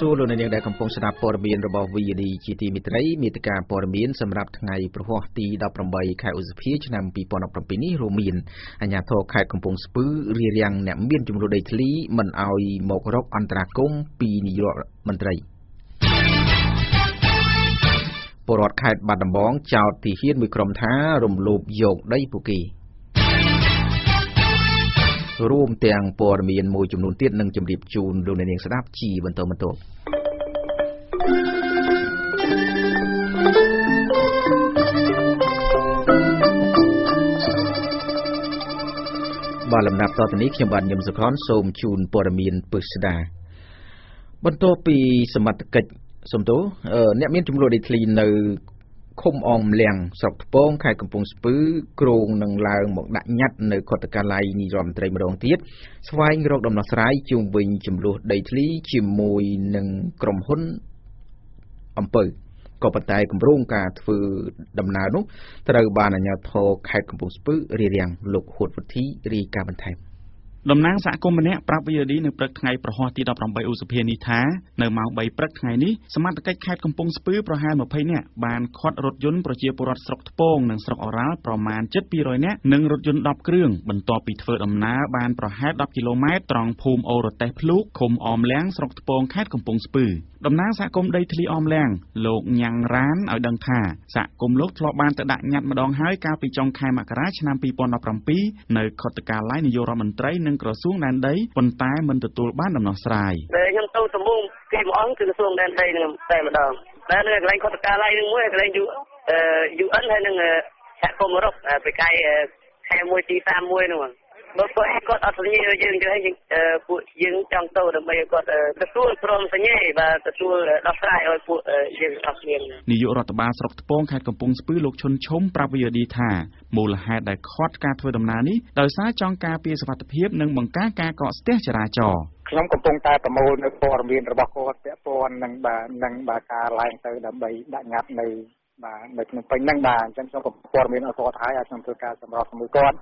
រាបសួរលោកអ្នកនាងដែលកំពុងស្ដាប់ព័ត៌មានរបស់ VND ជាទីមេត្រីមេតិការព័ត៌មានសម្រាប់ថ្ងៃប្រហ័សទី18ខែឧសភាឆ្នាំ2017នេះរួមមានអាជ្ញាធរខេត្តកំពង់ស្ពឺរារាំងអ្នកមានចំនួនដីធ្លីមិនឲ្យមករកអន្តរាគមពីនាយករដ្ឋមន្ត្រីពលរដ្ឋខេត្តបាត់ដំបងចោទទីហ៊ានមួយក្រុមថារំលោភយកដីពួកគេ រួមទាំងព័ត៌មានមួយចំនួនទៀតនឹងជម្រាបជូនលោកអ្នកនាងស្ដាប់ជាបន្តបន្ទាប់បាទលំដាប់តទៅនេះខ្ញុំបាទញឹមសុខនសូមជូនព័ត៌មានពិស្ដាបន្ទាប់ពីសមត្ថកិច្ចសំទោអ្នកមានចំនួនដីធ្លីនៅ ឃុំអមលៀងស្រុកថ្ពងខេត្តកំពង់ស្ពឺគ្រងនឹងឡើងមកដាក់ញត្តិនៅខុទ្ទកាល័យនាយរដ្ឋមន្ត្រីម្ដងទៀតស្វែងរកដំណោះស្រាយជុំវិញចំនួនដីធ្លីជាមួយនឹងក្រុមហ៊ុនអំពើក៏ប៉ុន្តែគម្រោងការធ្វើដំណើរនោះត្រូវបានអាជ្ញាធរខេត្តកំពង់ស្ពឺរារាំងលោកហួតវុធីរាយការណ៍បន្ថែម តំណាងសហគមន៍ម្នាក់ប្រាប់ VOD នៅព្រឹកថ្ងៃប្រហ័សទី18ឧសភានេះថានៅម៉ោង3ព្រឹកថ្ងៃនេះសមត្ថកិច្ចខេត្តកំពង់ស្ពឺប្រហែល20នាក់បានឃាត់រថយន្តប្រជាពលរដ្ឋស្រុកថ្ពងនិងស្រុកអូរ៉ាល់ប្រមាណជិត200នាក់និងរថយន្ត10គ្រឿងបន្ទាប់ពីធ្វើដំណើរបានប្រហែល10គីឡូម៉ែត្រត្រង់ភូមិអូរតេសភ្លូកឃុំអមលៀងស្រុកថ្ពងខេត្តកំពង់ស្ពឺតំណាងសហគមន៍ដីធ្លីអមលៀងលោកញ៉ាំងរ៉ានឲ្យដឹងថាសហគមន៍លោកធ្លាប់បានទៅដាក់ញត្តិម្ដងហើយកាលពីចុងខែមករាឆ្នាំ2017នៅខុទ្ទកាល័យនាយករដ្ឋមន្ត្រីនិងក្រសួងដែនដីប៉ុន្តែមិនទទួលបានដំណោះស្រាយខ្ញុំទៅដំបូងគេមួយអង្គគឺក្រសួងដែនដីនឹងតែម្ដងតែនៅកន្លែងខុទ្ទកាល័យនឹងមួយកន្លែង UN ហើយនឹងសហគមន៍អឺរ៉ុបពីខែខែ1ទី31នោះ បើពួកឯងគាត់អត់សញ្ញាយើងទៅឲ្យពួកយើងចង់ទៅដើម្បីឲ្យគាត់ទទួលព្រមសញ្ញាបាទទទួលដោះស្រាយឲ្យពួកយើងអស់គ្នានាយករដ្ឋបាលស្រុកថ្ពងខេត្តកំពង់ស្ពឺលោកឈុនឈុំប្រាប់វិយឌីថាមូលហេតុដែលខាត់ការធ្វើដំណើរនេះដោយសារចង់ការពារសុវត្ថិភាពនិងបង្ការការកកស្ទះចរាចរណ៍ខ្ញុំកំពុងតែប្រមូលនៅព័ត៌មានរបស់គាត់ពាក់ព័ន្ធនឹងបាទនឹងបាទការឡើងទៅដើម្បីដាក់ញត្តិនៅបាទនៅក្នុងពេញហ្នឹងបាទអញ្ចឹងខ្ញុំក៏ព័ត៌មានឲ្យគាត់ហើយឲ្យខ្ញុំធ្វើការសម្របជាមួយគាត់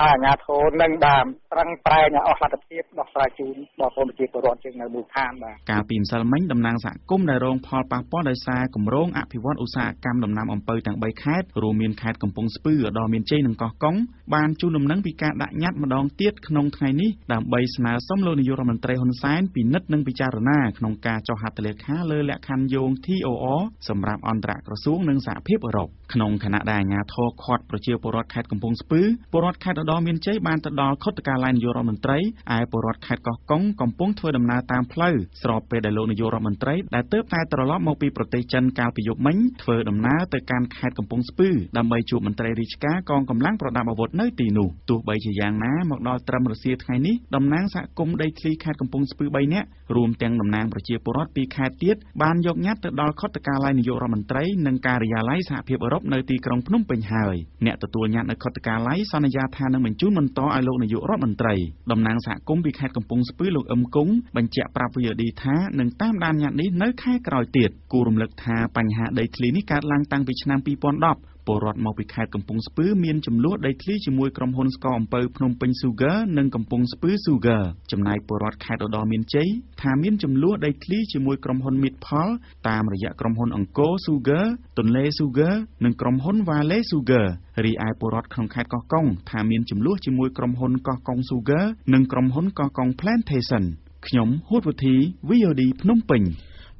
ហើយអាជ្ញាធរនឹងបានប្រឹងប្រែងអស់លទ្ធភាពដោះស្រាយជូនដល់ប្រជាពលរដ្ឋជាងនៅមូលដ្ឋានបាទកាលពីម្សិលមិញតំណាងសហគមន៍ដែលរងផលប៉ះពាល់ដោយសារគម្រោងអភិវឌ្ឍឧស្សាហកម្មដំណាំអំពៅទាំង3ខេត្តរួមមានខេត្តកំពង់ស្ពឺឧត្តរមានជ័យនិងកោះកុងបានជូនដំណឹងពីការដាក់ញត្តិម្ដងទៀតក្នុងថ្ងៃនេះដើម្បីស្នើសុំលោកនាយករដ្ឋមន្ត្រីហ៊ុនសែនពិនិត្យនិងពិចារណាក្នុងការចុះហត្ថលេខាលើលក្ខខណ្ឌយោង TOR សម្រាប់អន្តរក្រសួងនិងសហភាពអឺរ៉ុប ក្នុងខណៈដែលអាជ្ញាធរឃាត់ប្រជាពលរដ្ឋខេត្តកំពង់ស្ពឺពលរដ្ឋខេត្តឧត្តរមានជ័យបានទៅដល់ខុទ្ទកាល័យនាយករដ្ឋមន្ត្រីឯពលរដ្ឋខេត្តកោះកុងកំពុងធ្វើដំណើរតាមផ្លូវស្របពេលដែលលោកនាយករដ្ឋមន្ត្រីដែលទើបតែត្រឡប់មកពីប្រទេសចិនកាលពីយប់មិញធ្វើដំណើរទៅកាន់ខេត្តកំពង់ស្ពឺដើម្បីជួបមន្ត្រីរាជការកងកម្លាំងប្រដាប់អាវុធនៅទីនោះទោះបីជាយ៉ាងណាមកដល់ត្រឹមរសៀលថ្ងៃនេះតំណាងសហគមន៍ដីធ្លីខេត្តកំពង់ស្ពឺ3នាក់រួមទាំងតំណាងប្រជាពលរដ្ឋពីខេត្តទៀតបានយកញត្តិទៅដល់ខុទ្ទកាល័យនាយករដ្ឋមន្ត្រីនិងការិយាល័យសហភាពអឺរ៉ុបនៅទីក្រុងភ្នំពេញហើយអ្នកទទួលញត្តិនៅខុទ្ទកាល័យសន្យាថានឹងបញ្ជូនបន្តឲ្យលោកនាយករដ្ឋមន្ត្រីតំណាងសហគមន៍ពីខេត្តកំពង់ស្ពឺលោកអឹមគង់បញ្ជាក់ប្រាប់ VOD ថានឹងតាមដានញត្តិនេះនៅខែក្រោយទៀតគូរំលឹកថាបញ្ហាដីធ្លីនេះកើតឡើងតាំងពីឆ្នាំ2010ពលរដ្ឋមកពីខេត្តកំពង់ស្ពឺមានចំនួនដីធ្លីជាមួយក្រុមហ៊ុនស្ករអំពៅភ្នំពេញ Sugar និងកំពង់ស្ពឺ Sugar ចំណែកពលរដ្ឋខេត្តឧត្តរមានជ័យថាមានចំនួនដីធ្លីជាមួយក្រុមហ៊ុនមិតផលតាមរយៈក្រុមហ៊ុនអង្គរ Sugar ទន្លេ Sugar និងក្រុមហ៊ុន Vale Sugar រីឯពលរដ្ឋក្នុងខេត្តកោះកុងថាមានចំនួនជាមួយក្រុមហ៊ុនកោះកុង Sugar និងក្រុមហ៊ុនកោះកុង Plantation ខ្ញុំហួតវុធី VOD ភ្នំពេញ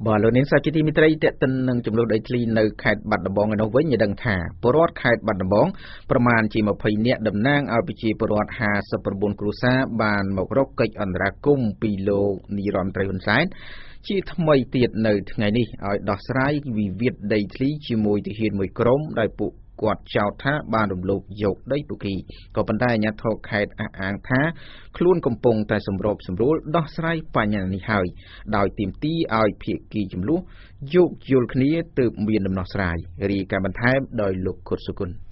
បាទលោកនាងសាជាទីមិត្តរីតេតិននឹងចំនួនដីធ្លីនៅខេត្តបាត់ដំបងឯនោះវិញឲ្យដឹងថាពលរដ្ឋខេត្តបាត់ដំបងប្រមាណជា20នាក់តំណាងឲ្យប្រជាពលរដ្ឋ59គ្រួសារបានមករកកិច្ចអន្តរាគមន៍ពីលោកនាយរដ្ឋមន្ត្រីហ៊ុនសែន ជាថ្មីទៀតនៅថ្ងៃនេះឲ្យដោះស្រាយវិវាទដីធ្លីជាមួយទាហានមួយក្រុមដោយពួកគាត់ចោទថាបានរំលោភយកដីពួកគេក៏ប៉ុន្តែអាជ្ញាធរខេត្តអះអាងថាខ្លួនកំពុងតែសម្របសម្រួលដោះស្រាយបញ្ហានេះហើយដោយទាមទារឲ្យភាគីចំនួនយោគយល់គ្នាទើបមានដំណោះស្រាយរីកាបន្ថែមដោយលោកខុតសុគន្ធ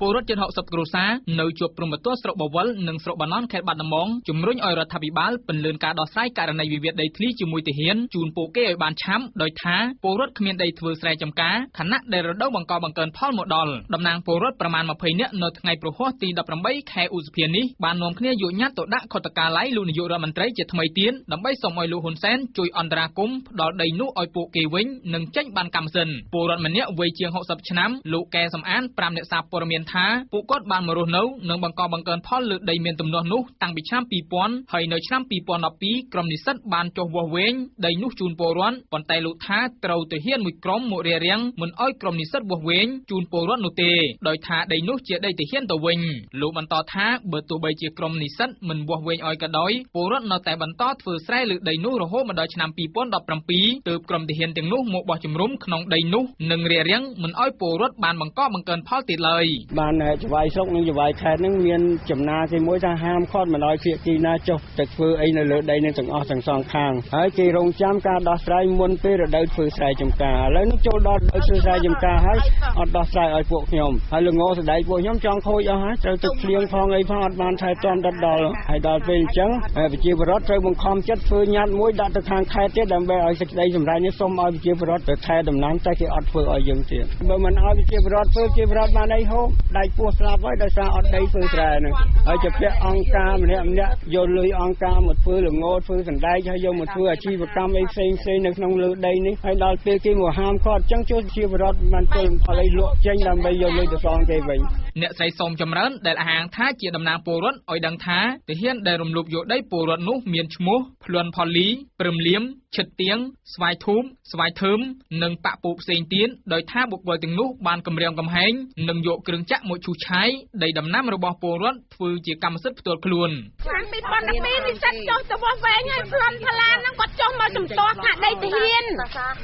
ពលរដ្ឋជិត60គ្រួសារនៅជាប់ព្រំប្រទល់ស្រុកបវលនិងស្រុកបាណន់ខេត្តបាត់ដំបងជំរុញឲ្យរដ្ឋាភិបាលពន្យាការដោះស្រាយករណីវិវាទដីធ្លីជាមួយទាហានជូនពួកគេឲ្យបានឆាប់ដោយថាពលរដ្ឋគ្មានដីធ្វើស្រែចម្ការខណៈដែលរដូវបង្កបង្កើនផលមកដល់តំណាងពលរដ្ឋប្រមាណ20នាក់នៅថ្ងៃប្រហោះទី18ខែឧសភានេះបាននាំគ្នាយកញត្តិទៅដាក់ខុទ្ទកាល័យលោកនាយករដ្ឋមន្ត្រីជាថ្មីទៀតដើម្បីសូមឲ្យលោកហ៊ុនសែនជួយអន្តរាគមន៍ផ្ដល់ដីនោះឲ្យពួកគេវិញនិងចេញបានកម្មសិនពលរដ្ឋម្នាក់វ័យជាង60ឆ្នាំលោកកែសំអាន5អ្នកសារព័ត៌មានថាពួកគាត់បានមករស់នៅនិងបង្កបង្កើនផលលើដីមានទំនាស់នោះតាំងពីឆ្នាំ2000ហើយនៅឆ្នាំ2012ក្រុមនិស្សិតបានចុះវាស់វែងដីនោះជូនពលរដ្ឋប៉ុន្តែលោកថាត្រូវទៅហ៊ានមួយក្រុមមករារាំងមិនឲ្យក្រុមនិស្សិតវាស់វែងជូនពលរដ្ឋនោះទេដោយថាដីនោះជាដីទាហានទៅវិញលោកបន្តថាបើទោះបីជាក្រុមនិស្សិតមិនវាស់វែងឲ្យក៏ដោយពលរដ្ឋនៅតែបន្តធ្វើស្រែលើដីនោះរហូតមកដល់ឆ្នាំ2017ទើបក្រុមទាហានទាំងនោះមកបោះជំរំក្នុងដីនោះនិងរារាំងមិនឲ្យពលរដ្ឋបានបង្កបង្កើនផលទៀតឡើយបានចវាយស្រុកនិងចវាយខេត្តនឹងមានចំណាគេមួយថាហាមឃាត់មិនឲ្យភាគីណាចុះទៅធ្វើអីនៅលើដីនឹងទាំងអស់ទាំងសងខាងហើយគេរងចាំការដោះស្រាយមុនពេលរដូវធ្វើស្រែចម្ការឥឡូវនេះចូលដល់រដូវធ្វើស្រែចម្ការហើយអត់ដោះស្រាយឲ្យពួកខ្ញុំហើយល្ងស្ដីពួកខ្ញុំចង់ខូចអស់ហើយត្រូវទឹកភ្លៀងផងអីផងអត់បានថែទាំដិតដល់ហើយដល់ពេលអញ្ចឹងប្រជាពលរដ្ឋត្រូវបង្ខំចិត្តធ្វើញត្តិមួយដាក់ទៅខាងខេត្តទៀតដើម្បីឲ្យសេចក្តីសម្រេចនេះសូមឲ្យប្រជាពលរដ្ឋទៅថែដំណាំតែគេអត់ធ្វើឲ្យយើងទៀតបើមិនឲ្យប្រជាពលរដ្ឋធ្វើប្រជាពលរដ្ឋបានអីហូបដៃពោះស្លាប់ហើយដោយសារអត់ដីធ្វើស្រែហ្នឹងហើយជាពាក់អង្គការម្នាក់ម្នាក់យកលុយអង្គការមកធ្វើល្ងធ្វើសណ្ដែកហើយយកមកធ្វើអាជីវកម្មអីផ្សេងផ្សេងនៅក្នុងលើដីនេះហើយដល់ពេលគេមកហាមឃាត់អញ្ចឹងជួយជាបរដ្ឋបានពលផលអីលក់ចេញដើម្បីយកលុយទៅសងគេវិញអ្នកស្រីសូមចម្រើនដែលអះអាងថាជាតំណាងពលរដ្ឋឲ្យដឹងថាទាហានដែលរំលោភយកដីពលរដ្ឋនោះមានឈ្មោះភ្លួនផលីព្រឹមលៀម ឈិតទៀងស្វាយធូមស្វាយធឹមនិងបពពូផ្សេងទៀតដោយថាបុគ្គលទាំងនោះបានគម្រាមកំហែងនិងយកគ្រឿងចាក់មកឈូសឆាយដីដំណាំរបស់ពលរដ្ឋធ្វើជាកម្មសិទ្ធិផ្ទាល់ខ្លួនឆ្នាំ2012និស្សិតចុះទៅវាស់វែងហើយប្លន់ផលាហ្នឹងគាត់ចុះមកជំទាស់ថាដីទាហាន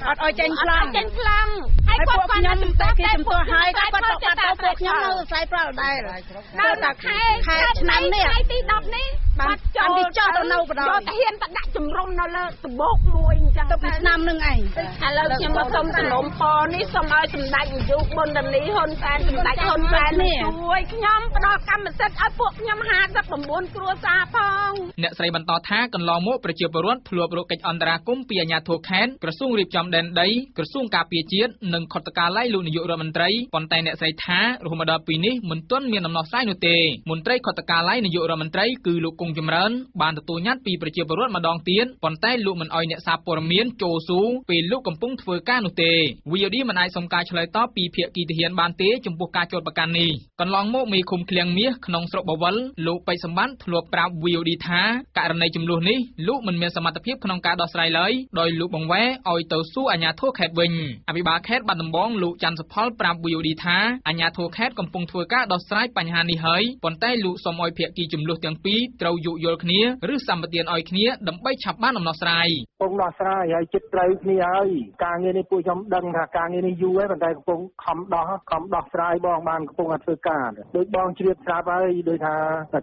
អត់ឲ្យចេញប្លន់ចេញប្លន់ហើយគាត់ខ្ញុំជំទាស់គេជំទាស់ហើយគាត់ទៅបាត់ទៅពួកខ្ញុំនៅស្រីប្រលដែរនៅតែខែខែឆ្នាំនេះខែទី10នេះបាទចូលចោះទៅនៅបដយកតាហ៊ានទៅដាក់ជំរុំនៅលើដំបូកមួយអញ្ចឹងទៅពីឆ្នាំនឹងឯងឥឡូវខ្ញុំមកសុំសំណុំពរនេះសូមឲ្យសម្ដេចនាយកប៊ុនដានីហ៊ុនសែនសម្ដេចហ៊ុនសែនជួយខ្ញុំផ្ដល់កម្មសិទ្ធិឲ្យពួកខ្ញុំ59គ្រួសារផងអ្នកស្រីបន្តថាកន្លងមកប្រជាពលរដ្ឋធ្លាប់រកកិច្ចអន្តរាគមន៍ពីអាជ្ញាធរខេត្តក្រសួងរៀបចំដែនដីក្រសួងការពារជាតិនិងខុទ្ទកាល័យលោកនាយករដ្ឋមន្ត្រីប៉ុន្តែអ្នកស្រីថារហូតមកដល់ពេលនេះមិនទាន់មានដំណោះស្រាយនោះទេមន្ត្រីខុទ្ទកាល័យនាយករដ្ឋមន្ត្រីគឺលោកគង់ចម្រើនបានទទួលញត្តិពីប្រជាពលរដ្ឋម្ដងទៀតប៉ុន្តែលោកមិនអោយអ្នកសារព័ត៌មានចូលស៊ូពេលលោកកំពុងធ្វើការនោះទេ VOD មិនអាចសុំការឆ្លើយតបពីភាគីទាហានបានទេចំពោះការចោទប្រកាន់នេះកន្លងមកមេឃុំឃ្លាំងមាសក្នុងស្រុកបវលលោកបៃសម្បត្តិធ្លាប់ប្រាប់ VOD ថាករណីចំនួននេះលោកមិនមានសមត្ថភាពក្នុងការដោះស្រាយឡើយដោយលោកបង្វែរឲ្យទៅសួរអាជ្ញាធរខេត្តវិញអភិបាលខេត្តបាត់ដំបងលោកច័ន្ទសុផលប្រាប់ VOD ថាអាជ្ញាធរខេត្តកំពុងធ្វើការដោះស្រាយបញ្ហានេះហើយប៉ុន្តែលោកសូមឲ្យភាគីចំនួនទាំងពីរត្រូវយោគយល់គ្នាឬសម្បទានឲ្យគ្នាដើម្បីឆាប់បានដំណោះស្រាយកំពុងដោះស្រាយហើយចិត្តត្រូវគ្នាហើយការងារនេះពួកខ្ញុំដឹងថាការងារនេះយូរហើយប៉ុន្តែកំពុងខំដោះខំដោះស្រាយបងបានកំពុងតែធ្វើការដូចបងជ្រាបស្រាប់ហើយដូចថា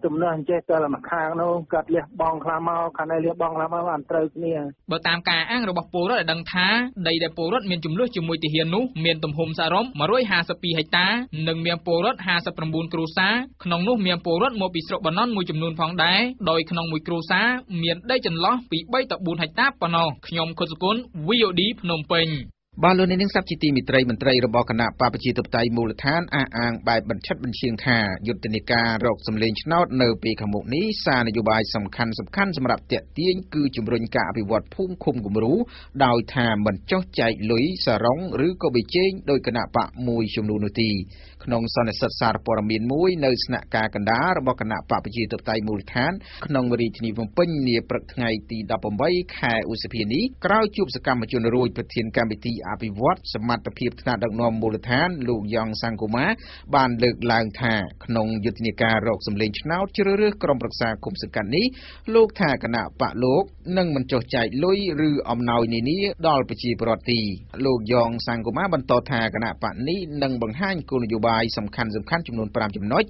ទំនើអញ្ចេះទៅមួយខាងនោះគាត់លះបងខ្លះមកខាងនេះលះបងខ្លះមកបានត្រូវគ្នាបើតាមការអាងរបស់ពលរដ្ឋឲ្យដឹងថាដីដែលពលរដ្ឋមានចំនួនជាមួយទាហាននោះមានទំហំសរុប152ហិកតានិងមានពលរដ្ឋ59គ្រួសារក្នុងនោះមានពលរដ្ឋមកពីស្រុកបាណន់មួយចំនួនផងដែរដោយក្នុងមួយគ្រួសារមានដីចន្លោះពី3ទៅ4ហិកតាប៉ុណ្ណោះខ្ញុំខុសុគន្ធ VOD ភ្នំពេញ បាទលោកនាងសັບជាទីមិត្តរីមន្ត្រីរបស់គណៈបព្វជិតបតៃមូលដ្ឋានអះអាងបែបបញ្ឆិតបញ្ឈៀងថាយុទ្ធនាការរកសម្លេងឆ្នោតនៅពេលខាងមុខនេះសារនយោបាយសំខាន់សំខាន់សម្រាប់តាក់ទាញគឺជំរុញការអភិវឌ្ឍភូមិឃុំគំរូដោយថាមិនចោះចែកលុយសរងឬក៏បិជែងដោយគណៈបកមួយចំនួននោះទេក្នុងសន្និសីទសារព័ត៌មានមួយនៅស្នាក់ការកណ្ដាលរបស់គណៈបកប្រជាធិបតេយ្យមូលដ្ឋានក្នុងរាជធានីភ្នំពេញនាព្រឹកថ្ងៃទី18ខែឧសភានេះក្រោយជួបសកម្មជនរួចប្រធានកម្មវិធីអភិវឌ្ឍសមត្ថភាពថ្នាក់ដឹកនាំមូលដ្ឋាន លោកយ៉ងសង្គមាបានលើកឡើងថាក្នុងយុទ្ធនាការរកសម្លេងឆ្នោតជ្រើសរើសក្រុមប្រឹក្សាគុំសង្កាត់នេះលោកថាគណៈបកលោកនឹងមិនចុះចែកលុយឬអំណោយនានាដល់ប្រជាពលរដ្ឋទេលោកយ៉ងសង្គមាបន្តថាគណៈបកនេះនឹងបង្ហាញគោលនយោបាយបាយសំខាន់សំខាន់ចំនួន5ចំណុច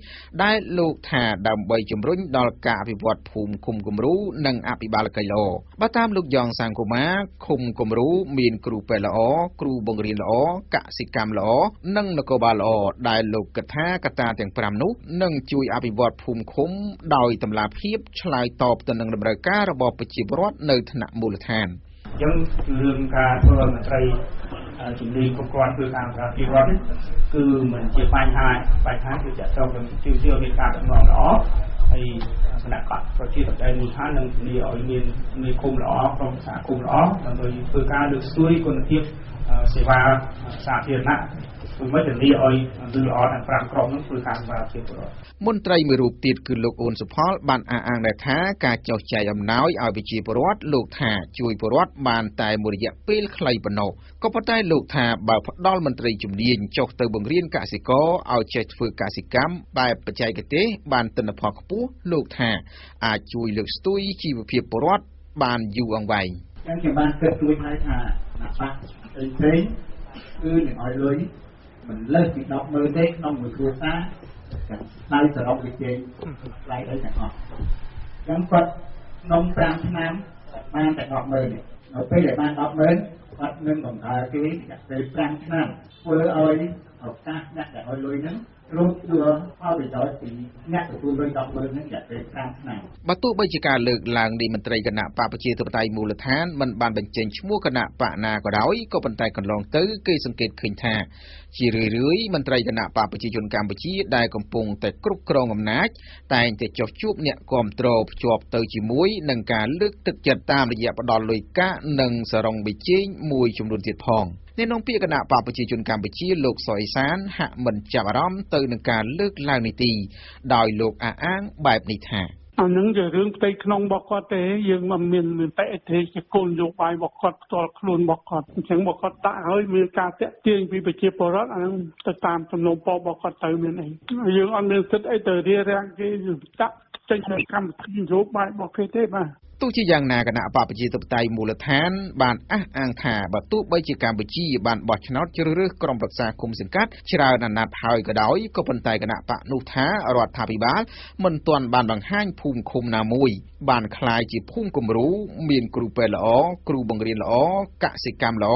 ដែលលោកថាដើម្បីជំរុញដល់ការអភិវឌ្ឍភូមិឃុំគំរូនិងអភិបាលកិច្ចល្អបើតាមលោកយ៉ងសាងកូម៉ាឃុំគំរូមានគ្រូពេទ្យល្អគ្រូបង្រៀនល្អកសិកម្មល្អនិងនគរបាលល្អដែលលោកគិតថាកត្តាទាំង5នោះនឹងជួយអភិវឌ្ឍភូមិឃុំដោយតម្លាភាពឆ្លើយតបទៅនឹងតម្រូវការរបស់ប្រជាពលរដ្ឋនៅថ្នាក់មូលដ្ឋានអញ្ចឹងរឿងការធ្វើមន្ត្រីជំនាញគ្រប់គ្រាន់គឺការប្រាភិវឌ្ឍគឺមិនជាបញ្ហាបញ្ហាគឺចាក់ចូលនឹងជឿជឿមានការដំណងល្អហើយគណៈបកប្រជាធិបតេយ្យមូលដ្ឋាននឹងធានាឲ្យមានមានគុំល្អក្រុមសហគមន៍ល្អដើម្បីធ្វើការលើកស្ទួយគុណភាព សេវាសាធារណៈគឺមិនធានាឲ្យលឺល្អទាំង5ក្រុមនោះធ្វើការសម្រាប់ប្រជាពលរដ្ឋមន្ត្រីមួយរូបទៀតគឺលោកអូនសុផល បានអះអាងដែរថាការចោះចែកអំណោយឲ្យប្រជាពលរដ្ឋលោកថាជួយពលរដ្ឋបានតែមួយរយៈពេលខ្លីប៉ុណ្ណោះក៏ប៉ុន្តែលោកថាបើផ្ដល់មន្ត្រីជំនាញចុះទៅបង្រៀនកសិករឲ្យចេះធ្វើកសិកម្មបែបបច្ចេកទេសបានទិន្នផលខ្ពស់លោកថាអាចជួយលើកស្ទួយជីវភាពពលរដ្ឋបានយូរអង្វែងអញ្ចឹងខ្ញុំបានគិតទួយហើយថាណាបា ក់ផ្សេងៗគឺនឹងឲ្យលុយមិនលើសពី100000ទេក្នុងមួយគ្រួសារដៃសរុបវិជ័យថ្លៃអីទាំងអស់អញ្ចឹងគាត់ក្នុង5ឆ្នាំបានតែ100000នេះនៅពេលដែលបាន100000គាត់នឹងបង្កើគេរយៈពេល5ឆ្នាំធ្វើឲ្យឱកាសអ្នកដែលឲ្យលុយហ្នឹង រួមធ្វើផលប្រយោជន៍ពីអ្នកទទួលលុយ100000ហ្នឹងរយៈពេល5ឆ្នាំបើទោះបីជាការលើកឡើងនៃមន្ត្រីគណៈបកប្រជាធិបតេយ្យមូលដ្ឋានមិនបានបញ្ចេញឈ្មោះគណៈបកណាក៏ដោយក៏ប៉ុន្តែកន្លងទៅគេសង្កេតឃើញថា ជារឿយៗមន្ត្រីគណៈបកប្រជាជនកម្ពុជាដែលកំពុងតែគ្រប់គ្រងអំណាចតែងតែចោះជួបអ្នកគ្រប់គ្រងភ្ជាប់ទៅជាមួយនឹងការលើកទឹកចិត្តតាមរយៈផ្ដល់លុយកាក់និងសរងវិជែងមួយចំនួនទៀតផង។ អ្នកនាំពាក្យគណៈបកប្រជាជនកម្ពុជាលោកសុយសាន ហាក់មិនចាប់អារម្មណ៍ទៅនឹងការលើកឡើងនេះទីដោយលោកអះអាងបែបនេះថាអានឹងជារឿងផ្ទៃក្នុងរបស់គាត់ទេយើងមិនមានមានតែអធិជាគោលនយោបាយរបស់គាត់ផ្ទាល់ខ្លួនរបស់គាត់អញ្ចឹងរបស់គាត់ដាក់ឲ្យមានការតាក់ទាញពីប្រជាពលរដ្ឋអានឹងទៅតាមសំណុំពររបស់គាត់ទៅមានអីយើងអត់មានសិទ្ធអីទៅរៀបរៀងគេដាក់ចេញនៅកម្មវិធីនយោបាយរបស់គេទេបាទ ទោះជាយ៉ាងណាគណៈបកប្រជាធិបតេយ្យមូលដ្ឋានបានអះអាងថាបើទោះបីជាកម្ពុជាបានបោះឆ្នោតជ្រើសរើសក្រុមប្រឹក្សាគុំសង្កាត់ច្រើនអាណត្តិហើយក៏ដោយក៏ប៉ុន្តែគណៈបកនោះថារដ្ឋាភិបាលមិនទាន់បានបង្ហាញភូមិឃុំណាមួយបានคล้ายជាភូមិគំរូមានគ្រូពេទ្យល្អគ្រូបង្រៀនល្អកសិកម្មល្អ